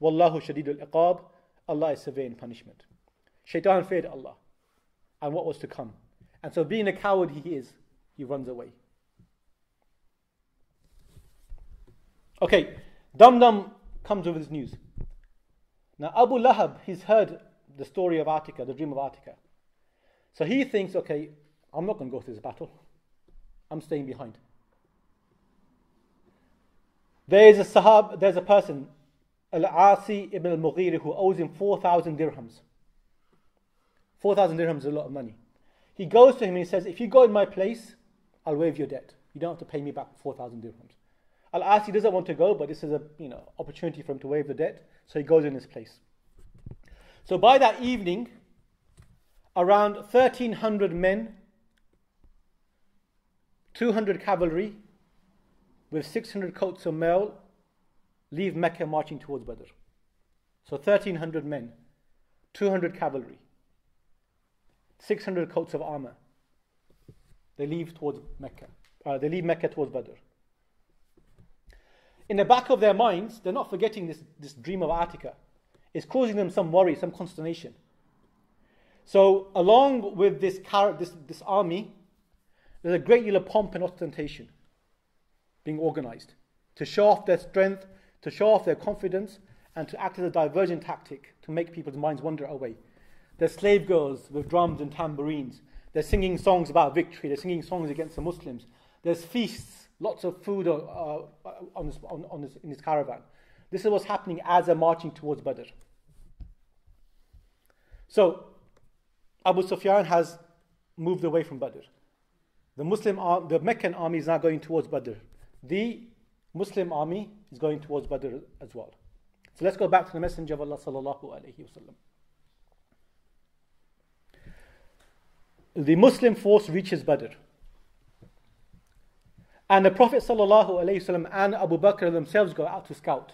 وَاللَّهُ شَدِيدُ الْإِقَابِ Allah is severe in punishment. Shaitan feared Allah and what was to come. And so being a coward he is, he runs away. Okay, Damdam comes with this news. Now Abu Lahab, he's heard the story of Atika, the dream of Atika. So he thinks, okay, I'm not going to go through this battle. I'm staying behind. There is a sahab, there's a person, Al-Asi ibn al-Mughira, who owes him 4,000 dirhams. 4,000 dirhams is a lot of money. He goes to him and he says, if you go in my place, I'll waive your debt. You don't have to pay me back 4,000 dirhams. Al-Asi doesn't want to go, but this is a you know opportunity for him to waive the debt, so he goes in his place. So by that evening, around 1,300 men, 200 cavalry, with 600 coats of mail, leave Mecca marching towards Badr. So 1,300 men, 200 cavalry, 600 coats of armor. They leave towards Mecca. Uh, they leave Mecca towards Badr in the back of their minds, they're not forgetting this, this dream of Atika. It's causing them some worry, some consternation. So, along with this, this, this army, there's a great deal of pomp and ostentation being organized to show off their strength, to show off their confidence, and to act as a diversion tactic to make people's minds wander away. There's slave girls with drums and tambourines. They're singing songs about victory. They're singing songs against the Muslims. There's feasts lots of food uh, on, this, on, on this, in his caravan. This is what's happening as they're marching towards Badr. So, Abu Sufyan has moved away from Badr. The Muslim, the Meccan army is now going towards Badr. The Muslim army is going towards Badr as well. So let's go back to the Messenger of Allah sallallahu alaihi wasallam. The Muslim force reaches Badr. And the Prophet ﷺ and Abu Bakr themselves go out to scout,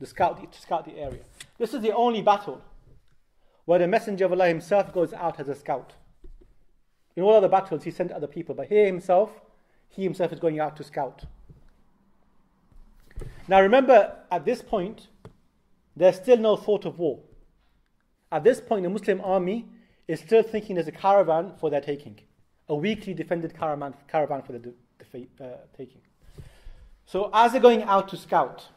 the scout to scout the area. This is the only battle where the Messenger of Allah himself goes out as a scout. In all other battles, he sent other people, but here himself, he himself is going out to scout. Now remember, at this point, there's still no thought of war. At this point, the Muslim army is still thinking there's a caravan for their taking, a weakly defended caravan, caravan for the uh, taking. So as they're going out to scout,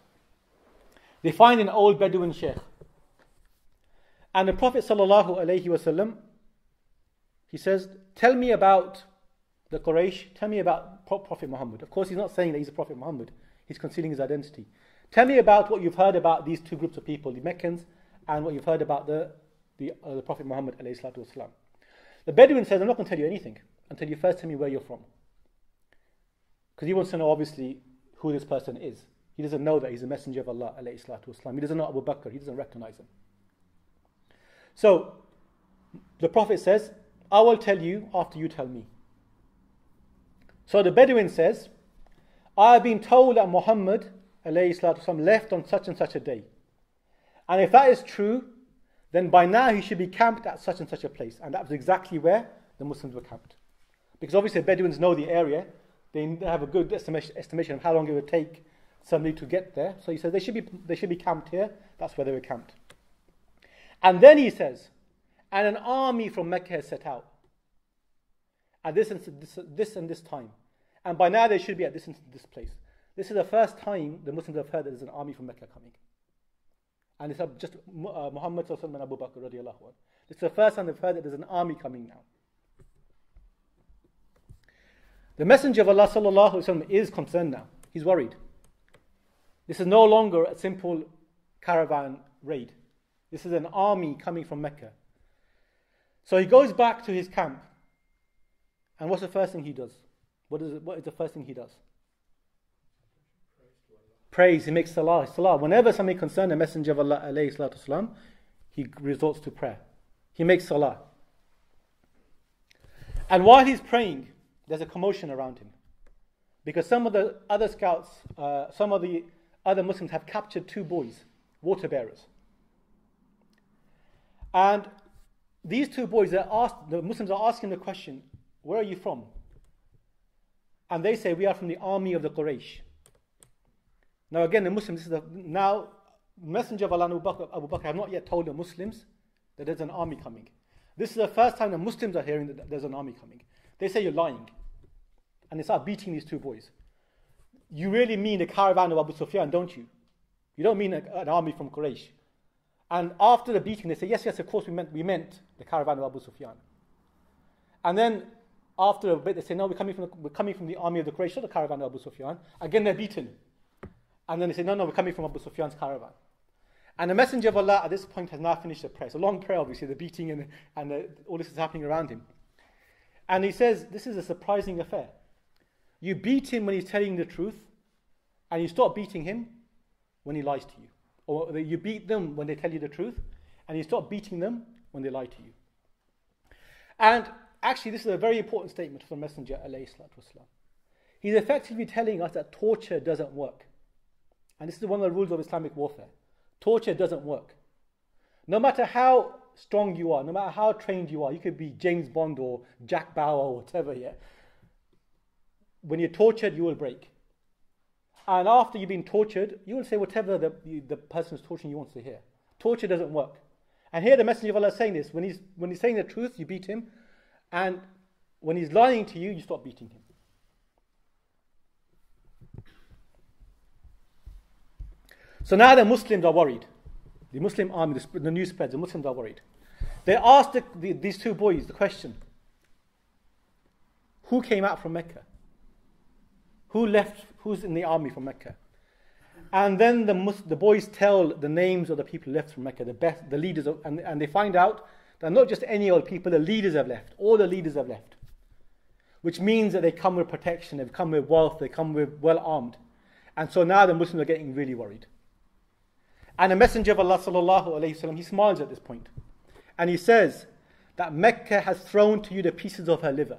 they find an old Bedouin sheikh. And the Prophet wasallam, he says, tell me about the Quraysh, tell me about Prophet Muhammad. Of course, he's not saying that he's a Prophet Muhammad. He's concealing his identity. Tell me about what you've heard about these two groups of people, the Meccans, and what you've heard about the, the, uh, the Prophet Muhammad. The Bedouin says, I'm not going to tell you anything until you first tell me where you're from. Because he wants to know, obviously, who this person is. He doesn't know that he's a messenger of Allah. He doesn't know Abu Bakr. He doesn't recognize him. So, the Prophet says, I will tell you after you tell me. So the Bedouin says, I have been told that Muhammad والسلام, left on such and such a day. And if that is true, then by now he should be camped at such and such a place. And that was exactly where the Muslims were camped. Because obviously Bedouins know the area, they have a good estimation, estimation of how long it would take somebody to get there. So he says they should be they should be camped here. That's where they were camped. And then he says, and an army from Mecca has set out at this and this, this and this time. And by now they should be at this and this place. This is the first time the Muslims have heard that there's an army from Mecca coming. And it's just uh, Muhammad and Abu Bakr radiallahu This is the first time they've heard that there's an army coming now. The Messenger of Allah sallallahu is concerned now. He's worried. This is no longer a simple caravan raid. This is an army coming from Mecca. So he goes back to his camp And what's the first thing he does? What is, it, what is the first thing he does? Praise. He makes salah. Salah. Whenever something concerns the Messenger of Allah, alayhi he resorts to prayer. He makes salah. And while he's praying, there's a commotion around him. Because some of the other scouts, uh, some of the other Muslims have captured two boys, water bearers. And these two boys, are asked, the Muslims are asking the question, Where are you from? And they say, We are from the army of the Quraysh. Now, again, the Muslims, this is a, now, Messenger of Allah Abu Bakr, Abu Bakr have not yet told the Muslims that there's an army coming. This is the first time the Muslims are hearing that there's an army coming. They say you're lying. And they start beating these two boys. You really mean the caravan of Abu Sufyan, don't you? You don't mean a, an army from Quraysh. And after the beating, they say, Yes, yes, of course we meant, we meant the caravan of Abu Sufyan. And then after a bit, they say, No, we're coming from the, we're coming from the army of the Quraysh, not the caravan of Abu Sufyan. Again, they're beaten. And then they say, No, no, we're coming from Abu Sufyan's caravan. And the Messenger of Allah at this point has now finished the prayer. It's a long prayer, obviously, the beating and, and the, all this is happening around him. And he says, This is a surprising affair. You beat him when he's telling the truth, and you stop beating him when he lies to you. Or you beat them when they tell you the truth, and you stop beating them when they lie to you. And actually, this is a very important statement from Messenger. He's effectively telling us that torture doesn't work. And this is one of the rules of Islamic warfare. Torture doesn't work. No matter how strong you are, no matter how trained you are, you could be James Bond or Jack Bauer or whatever, yeah. When you're tortured, you will break. And after you've been tortured, you will say whatever the, the, person is torturing you wants to hear. Torture doesn't work. And here the Messenger of Allah is saying this. When he's, when he's saying the truth, you beat him. And when he's lying to you, you stop beating him. So now the Muslims are worried. The Muslim army, the, the news spreads, the Muslims are worried. They asked the, the, these two boys the question Who came out from Mecca? Who left? Who's in the army from Mecca? And then the, the boys tell the names of the people left from Mecca, the best, the leaders, of, and, and they find out that not just any old people, the leaders have left. All the leaders have left. Which means that they come with protection, they've come with wealth, they come with well armed. And so now the Muslims are getting really worried. And the Messenger of Allah sallallahu wasallam, he smiles at this point. And he says that Mecca has thrown to you the pieces of her liver.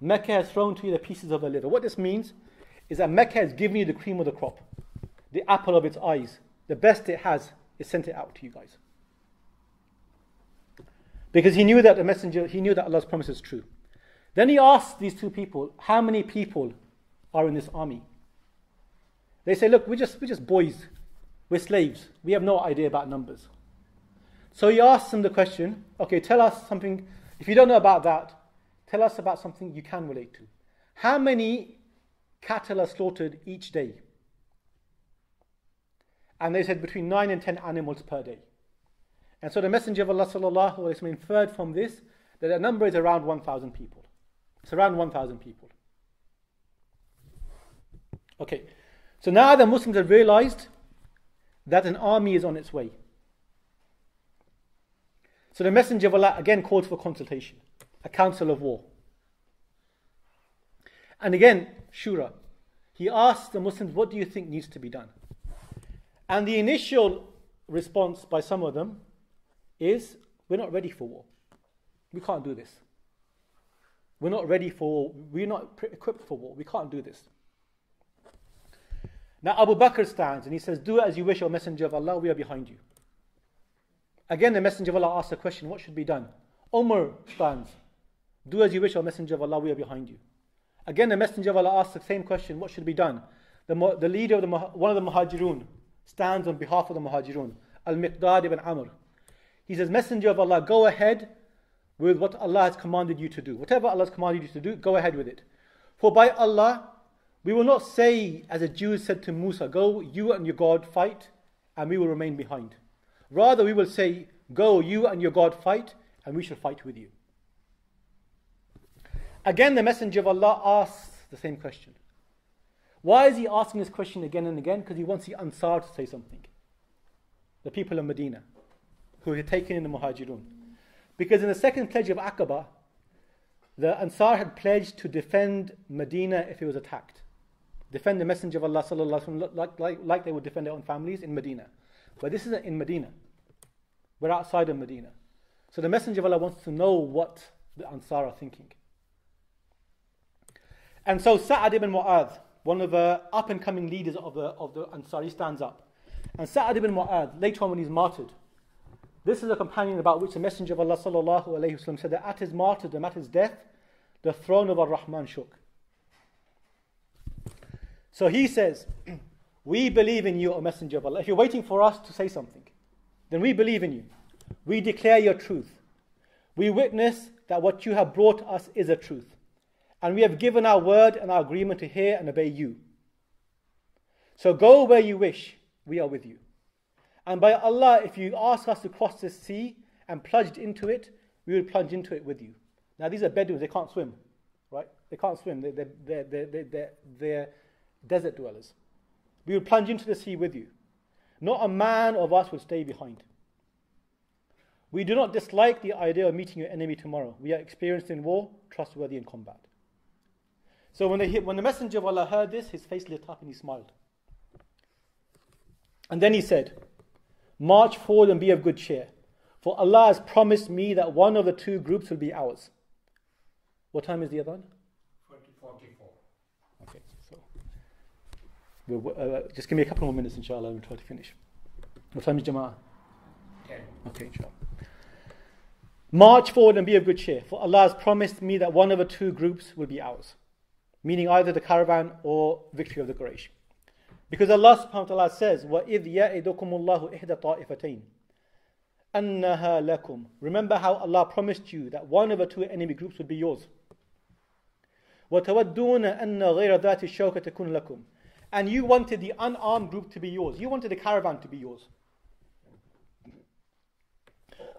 Mecca has thrown to you the pieces of the liver. What this means is that Mecca has given you the cream of the crop, the apple of its eyes. The best it has it sent it out to you guys. Because he knew that the messenger, he knew that Allah's promise is true. Then he asked these two people, how many people are in this army? They say, look, we're just, we're just boys. We're slaves. We have no idea about numbers. So he asks them the question okay, tell us something. If you don't know about that, tell us about something you can relate to. How many cattle are slaughtered each day? And they said between 9 and 10 animals per day. And so the Messenger of Allah sallallahu inferred from this that the number is around 1,000 people. It's around 1,000 people. Okay, so now the Muslims have realized that an army is on its way. So the Messenger of Allah again called for consultation, a council of war. And again, Shura, he asked the Muslims, What do you think needs to be done? And the initial response by some of them is, We're not ready for war. We can't do this. We're not ready for, war. we're not equipped for war. We can't do this. Now Abu Bakr stands and he says, Do as you wish, O Messenger of Allah, we are behind you. Again, the Messenger of Allah asks the question, What should be done? Umar stands, Do as you wish, O Messenger of Allah, we are behind you. Again, the Messenger of Allah asks the same question, What should be done? The, the leader of the, one of the Muhajirun stands on behalf of the Muhajirun, Al Miqdad ibn Amr. He says, Messenger of Allah, go ahead with what Allah has commanded you to do. Whatever Allah has commanded you to do, go ahead with it. For by Allah, we will not say, as the Jews said to Musa, Go, you and your God fight, and we will remain behind. Rather, we will say, Go, you and your God fight, and we shall fight with you. Again, the Messenger of Allah asks the same question. Why is he asking this question again and again? Because he wants the Ansar to say something. The people of Medina, who had taken in the Muhajirun. Because in the second pledge of Aqaba, the Ansar had pledged to defend Medina if it was attacked. Defend the Messenger of Allah like, like, like they would defend their own families in Medina. But this isn't in Medina. We're outside of Medina. So the Messenger of Allah wants to know what the Ansar are thinking. And so Sa'ad ibn Mu'adh, one of the up and coming leaders of the, of the Ansar, he stands up. And Sa'ad ibn Mu'adh, later on when he's martyred, this is a companion about which the Messenger of Allah sallallahu said that at his martyrdom, at his death, the throne of Ar-Rahman shook. So he says, <clears throat> We believe in you, O Messenger of Allah. If you're waiting for us to say something, then we believe in you. We declare your truth. We witness that what you have brought us is a truth. And we have given our word and our agreement to hear and obey you. So go where you wish, we are with you. And by Allah, if you ask us to cross this sea and plunge into it, we will plunge into it with you. Now, these are Bedouins, they can't swim, right? They can't swim, they're, they're, they're, they're, they're desert dwellers. We will plunge into the sea with you. Not a man of us will stay behind. We do not dislike the idea of meeting your enemy tomorrow. We are experienced in war, trustworthy in combat. So when, they, when the Messenger of Allah heard this, his face lit up and he smiled. And then he said, March forward and be of good cheer, for Allah has promised me that one of the two groups will be ours. What time is the Adhan? 2044. Okay, so we'll, uh, just give me a couple more minutes, inshallah, and we'll try to finish. What time is Jama'ah? 10. Okay, inshallah. March forward and be of good cheer, for Allah has promised me that one of the two groups will be ours, meaning either the caravan or victory of the Quraysh. Because Allah subhanahu wa ta'ala says, وَإِذْ يَعِدُكُمُ اللَّهُ إِحْدَى طَائِفَتَيْنِ أَنَّهَا لَكُمْ Remember how Allah promised you that one of the two enemy groups would be yours. وَتَوَدُّونَ أَنَّ غَيْرَ ذَاتِ الشَّوْكَةِ تَكُنْ لَكُمْ And you wanted the unarmed group to be yours. You wanted the caravan to be yours.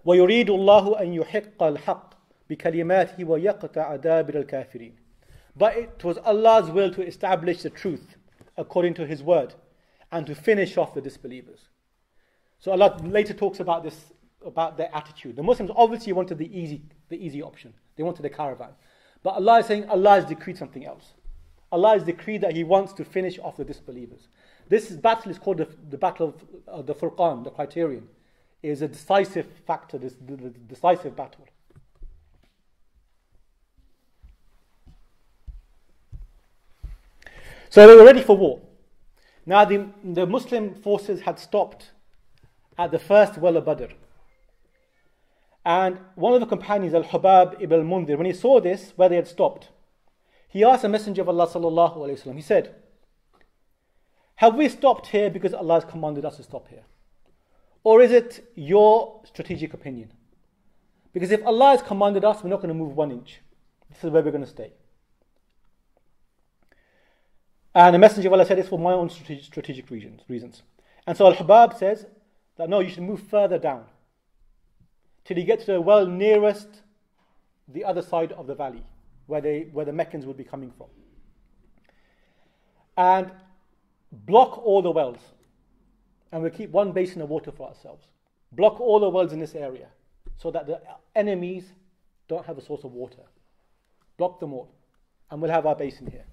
ويريد الله أن يحق الحق بكلماته ويقطع دابر الكافرين but it was Allah's will to establish the truth according to His word and to finish off the disbelievers. So Allah later talks about this, about their attitude. The Muslims obviously wanted the easy, the easy option. They wanted the caravan. But Allah is saying Allah has decreed something else. Allah has decreed that He wants to finish off the disbelievers. This battle is called the, the battle of uh, the Furqan, the criterion is a decisive factor, this the, the decisive battle. So they were ready for war. Now the, the Muslim forces had stopped at the first well of Badr. And one of the companions, Al Hubab ibn al Mundhir, when he saw this, where they had stopped, he asked the Messenger of Allah, sallallahu he said, Have we stopped here because Allah has commanded us to stop here? Or is it your strategic opinion? Because if Allah has commanded us, we're not going to move one inch. This is where we're going to stay. And the Messenger of Allah said, It's for my own strategic, reasons. And so Al Hubab says that no, you should move further down till you get to the well nearest the other side of the valley where, they, where the Meccans would be coming from. And block all the wells and we'll keep one basin of water for ourselves. Block all the wells in this area so that the enemies don't have a source of water. Block them all, and we'll have our basin here.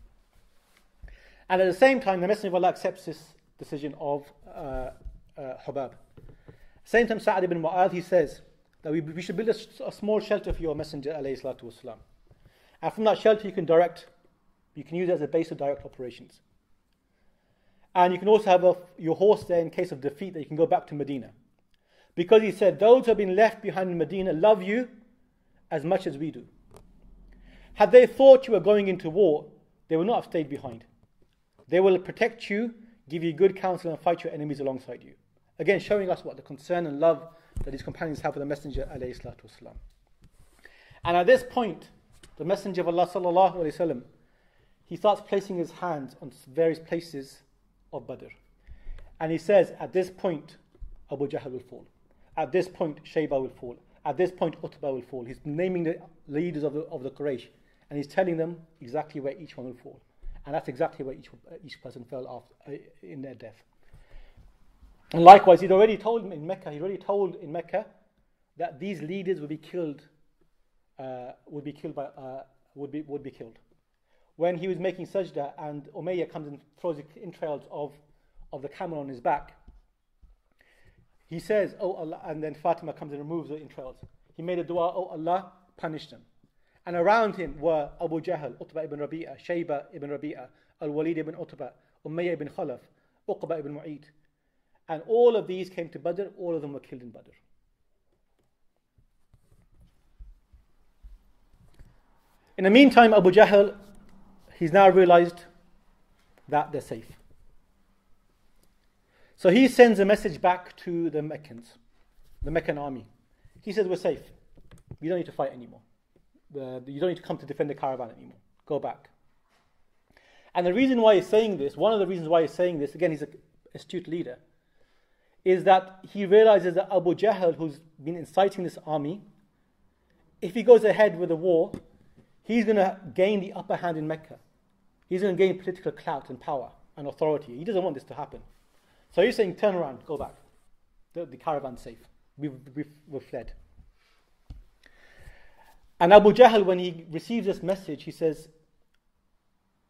And at the same time, the Messenger of Allah accepts this decision of uh, uh, Hubab. Same time, Sa'ad ibn Mu'adh, he says that we, we should build a, a, small shelter for your Messenger, alayhi. And from that shelter, you can direct, you can use it as a base of direct operations. And you can also have a, your horse there in case of defeat that you can go back to Medina. Because he said, Those who have been left behind in Medina love you as much as we do. Had they thought you were going into war, they would not have stayed behind. They will protect you, give you good counsel, and fight your enemies alongside you. Again, showing us what the concern and love that his companions have for the Messenger. And at this point, the Messenger of Allah, وسلم, he starts placing his hands on various places of Badr. And he says, at this point, Abu Jahl will fall. At this point, Shayba will fall. At this point, Utbah will fall. He's naming the leaders of the, of the Quraysh. And he's telling them exactly where each one will fall. And that's exactly where each, each person fell after, uh, in their death. And likewise, he'd already told them in Mecca, he'd already told in Mecca that these leaders would be killed, uh, would be killed by uh, would be, would be killed. When he was making sajda and Umayyah comes and throws the entrails of, of the camel on his back, he says, Oh Allah, and then Fatima comes and removes the entrails. He made a dua, Oh Allah, punish them. And around him were Abu Jahl, Utbah ibn Rabi'ah, Shayba ibn Rabi'ah, Al Walid ibn Utbah, Umayyah ibn Khalaf, Uqba ibn Mu'ayt. And all of these came to Badr, all of them were killed in Badr. In the meantime, Abu Jahl, he's now realized that they're safe. So he sends a message back to the Meccans, the Meccan army. He says, We're safe. We don't need to fight anymore. The, you don't need to come to defend the caravan anymore. Go back. And the reason why he's saying this, one of the reasons why he's saying this, again, he's an astute leader, is that he realizes that Abu Jahl, who's been inciting this army, if he goes ahead with the war, he's going to gain the upper hand in Mecca. He's going to gain political clout and power and authority. He doesn't want this to happen. So he's saying, turn around, go back. The, the caravan's safe. We've, we've, we've fled. And Abu Jahl, when he receives this message, he says,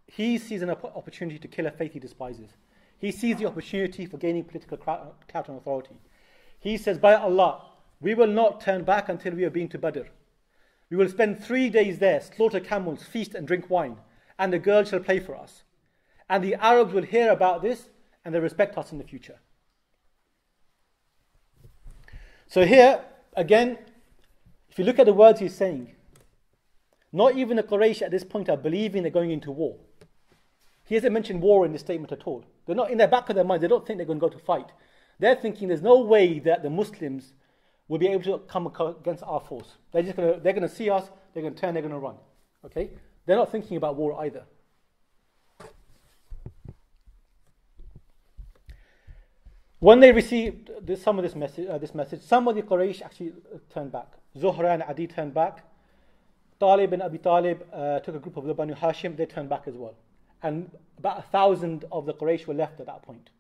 he sees an opportunity to kill a faith he despises. He sees the opportunity for gaining political clout and authority. He says, By Allah, we will not turn back until we have been to Badr. We will spend three days there, slaughter camels, feast and drink wine, and the girls shall play for us. And the Arabs will hear about this and they respect us in the future. So, here, again, if you look at the words he's saying, not even the Quraysh at this point are believing they're going into war. He hasn't mentioned war in this statement at all. They're not in the back of their mind, they don't think they're going to go to fight. They're thinking there's no way that the Muslims will be able to come against our force. They're just going to, they're to see us, they're going to turn, they're going to run. Okay? They're not thinking about war either. When they received this, some of this message, uh, this message, some of the Quraysh actually turned back. Zuhra and Adi turned back. Talib ibn Abi Talib uh, took a group of the Banu Hashim, they turned back as well. And about a thousand of the Quraysh were left at that point.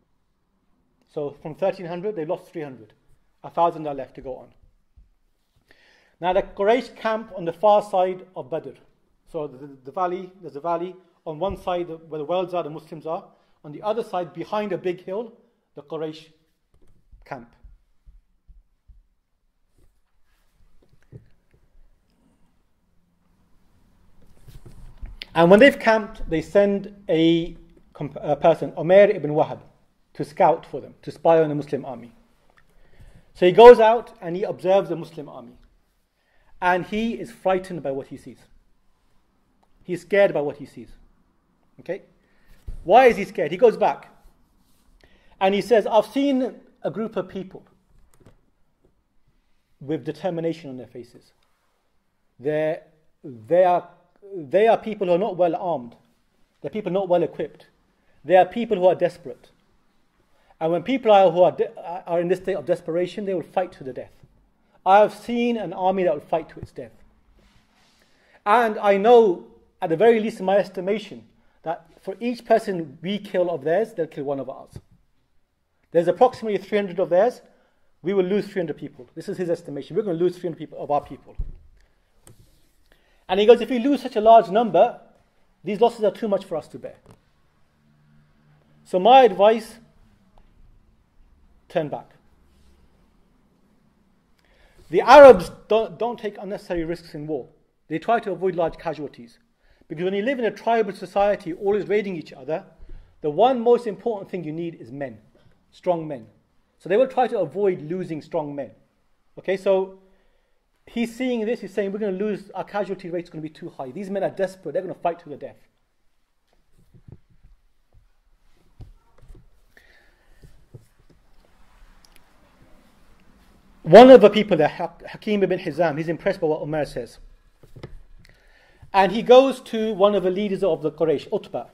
So from 1300, they lost 300. A thousand are left to go on. Now the Quraysh camp on the far side of Badr. So the, the valley, there's a valley. On one side where the wells are, the Muslims are. On the other side, behind a big hill, the Quraysh camp. And when they've camped, they send a, a person, Umayr ibn Wahab, to scout for them, to spy on the Muslim army. So he goes out and he observes the Muslim army. And he is frightened by what he sees. He's scared by what he sees. Okay? Why is he scared? He goes back. And he says, I've seen a group of people with determination on their faces. They're, they, are, they are people who are not well armed. They're people not well equipped. They are people who are desperate. And when people are, who are, de- are in this state of desperation, they will fight to the death. I have seen an army that will fight to its death. And I know, at the very least in my estimation, that for each person we kill of theirs, they'll kill one of ours. There's approximately 300 of theirs. We will lose 300 people. This is his estimation. We're going to lose 300 people of our people. And he goes, if we lose such a large number, these losses are too much for us to bear. So my advice, turn back. The Arabs don't, don't take unnecessary risks in war. They try to avoid large casualties. Because when you live in a tribal society, always raiding each other, the one most important thing you need is men strong men. So they will try to avoid losing strong men. Okay, so he's seeing this, he's saying we're going to lose, our casualty rate is going to be too high. These men are desperate, they're going to fight to the death. One of the people there, Hakim ibn Hizam, he's impressed by what Umar says. And he goes to one of the leaders of the Quraysh, Utbah.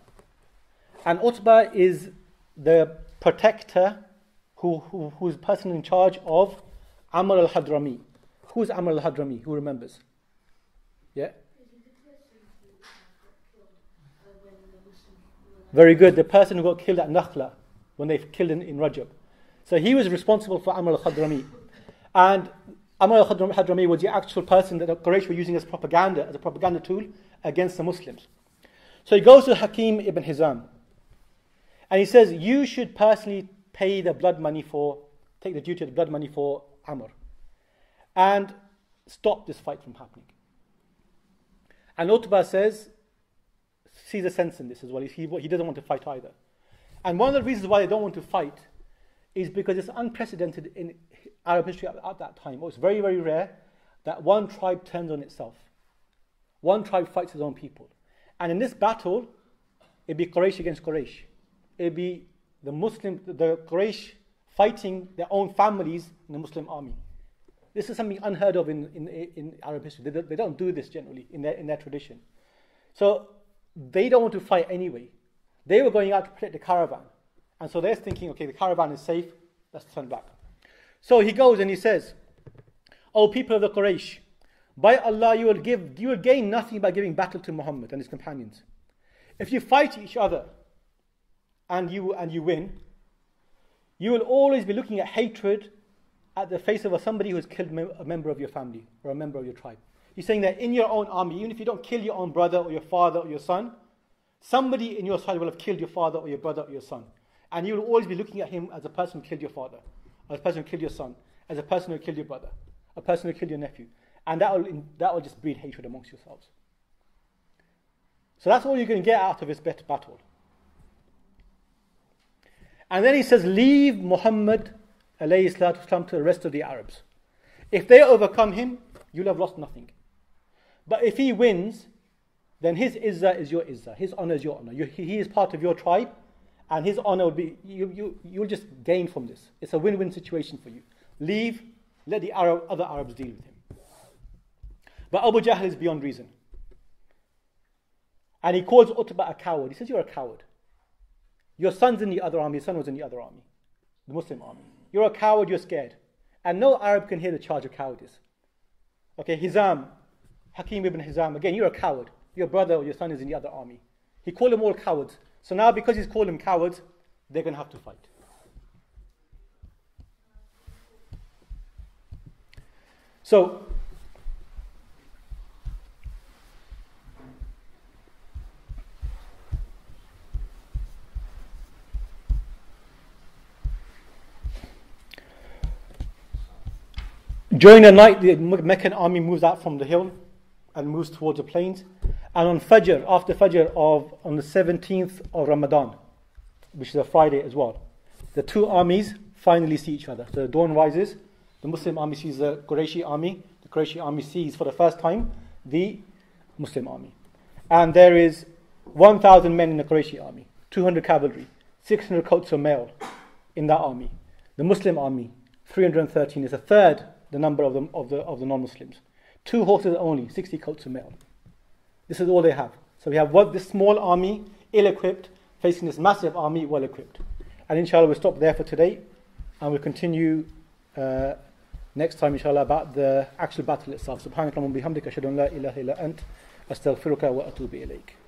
And Utbah is the protector who, who, who's the person in charge of Amr al Hadrami. Who's Amr al Hadrami? Who remembers? Yeah? Very good. The person who got killed at Nakhla when they killed in, in Rajab. So he was responsible for Amr al Hadrami. And Amr al Hadrami was the actual person that the Quraysh were using as propaganda, as a propaganda tool against the Muslims. So he goes to Hakim ibn Hizam and he says, You should personally pay the blood money for, take the duty of the blood money for Amr and stop this fight from happening. And Utbah says, sees a sense in this as well. He, he doesn't want to fight either. And one of the reasons why they don't want to fight is because it's unprecedented in Arab history at, at that time. It was very, very rare that one tribe turns on itself. One tribe fights its own people. And in this battle, it'd be Quraysh against Quraysh. It'd be the Muslim, the Quraysh fighting their own families in the Muslim army. This is something unheard of in, in, in Arab history. They, they don't do this generally in their, in their tradition. So they don't want to fight anyway. They were going out to protect the caravan. And so they're thinking, okay, the caravan is safe, let's turn back. So he goes and he says, O people of the Quraysh, by Allah you will give you will gain nothing by giving battle to Muhammad and his companions. If you fight each other and you and you win, you will always be looking at hatred at the face of somebody who has killed a member of your family or a member of your tribe. He's saying that in your own army, even if you don't kill your own brother or your father or your son, somebody in your side will have killed your father or your brother or your son. And you will always be looking at him as a person who killed your father, as a person who killed your son, as a person who killed your brother, a person who killed your nephew. And that will, that will just breed hatred amongst yourselves. So that's all you're going to get out of this battle. And then he says, Leave Muhammad والسلام, to the rest of the Arabs. If they overcome him, you'll have lost nothing. But if he wins, then his izzah is your izzah, his honor is your honor. You, he is part of your tribe, and his honor will be, you, you, you'll just gain from this. It's a win win situation for you. Leave, let the Arab, other Arabs deal with him. But Abu Jahl is beyond reason. And he calls Utbah a coward. He says, You're a coward. Your son's in the other army, your son was in the other army, the Muslim army. You're a coward, you're scared. And no Arab can hear the charge of cowardice. Okay, Hizam, Hakim ibn Hizam, again, you're a coward. Your brother or your son is in the other army. He called them all cowards. So now, because he's called them cowards, they're going to have to fight. So, During the night, the Meccan army moves out from the hill and moves towards the plains. And on Fajr, after Fajr of on the 17th of Ramadan, which is a Friday as well, the two armies finally see each other. So the dawn rises, the Muslim army sees the Qurayshi army, the Qurayshi army sees for the first time the Muslim army. And there is 1,000 men in the Qurayshi army, 200 cavalry, 600 coats of mail in that army. The Muslim army, 313, is a third the number of the, of the, of the non-Muslims. Two horses only, 60 coats of mail. This is all they have. So we have what, this small army, ill-equipped, facing this massive army, well-equipped. And inshallah, we'll stop there for today, and we'll continue uh, next time, inshallah, about the actual battle itself. Subhanallah wa bihamdika, shadun la ilaha illa ant, astaghfiruka wa atubu ilayk.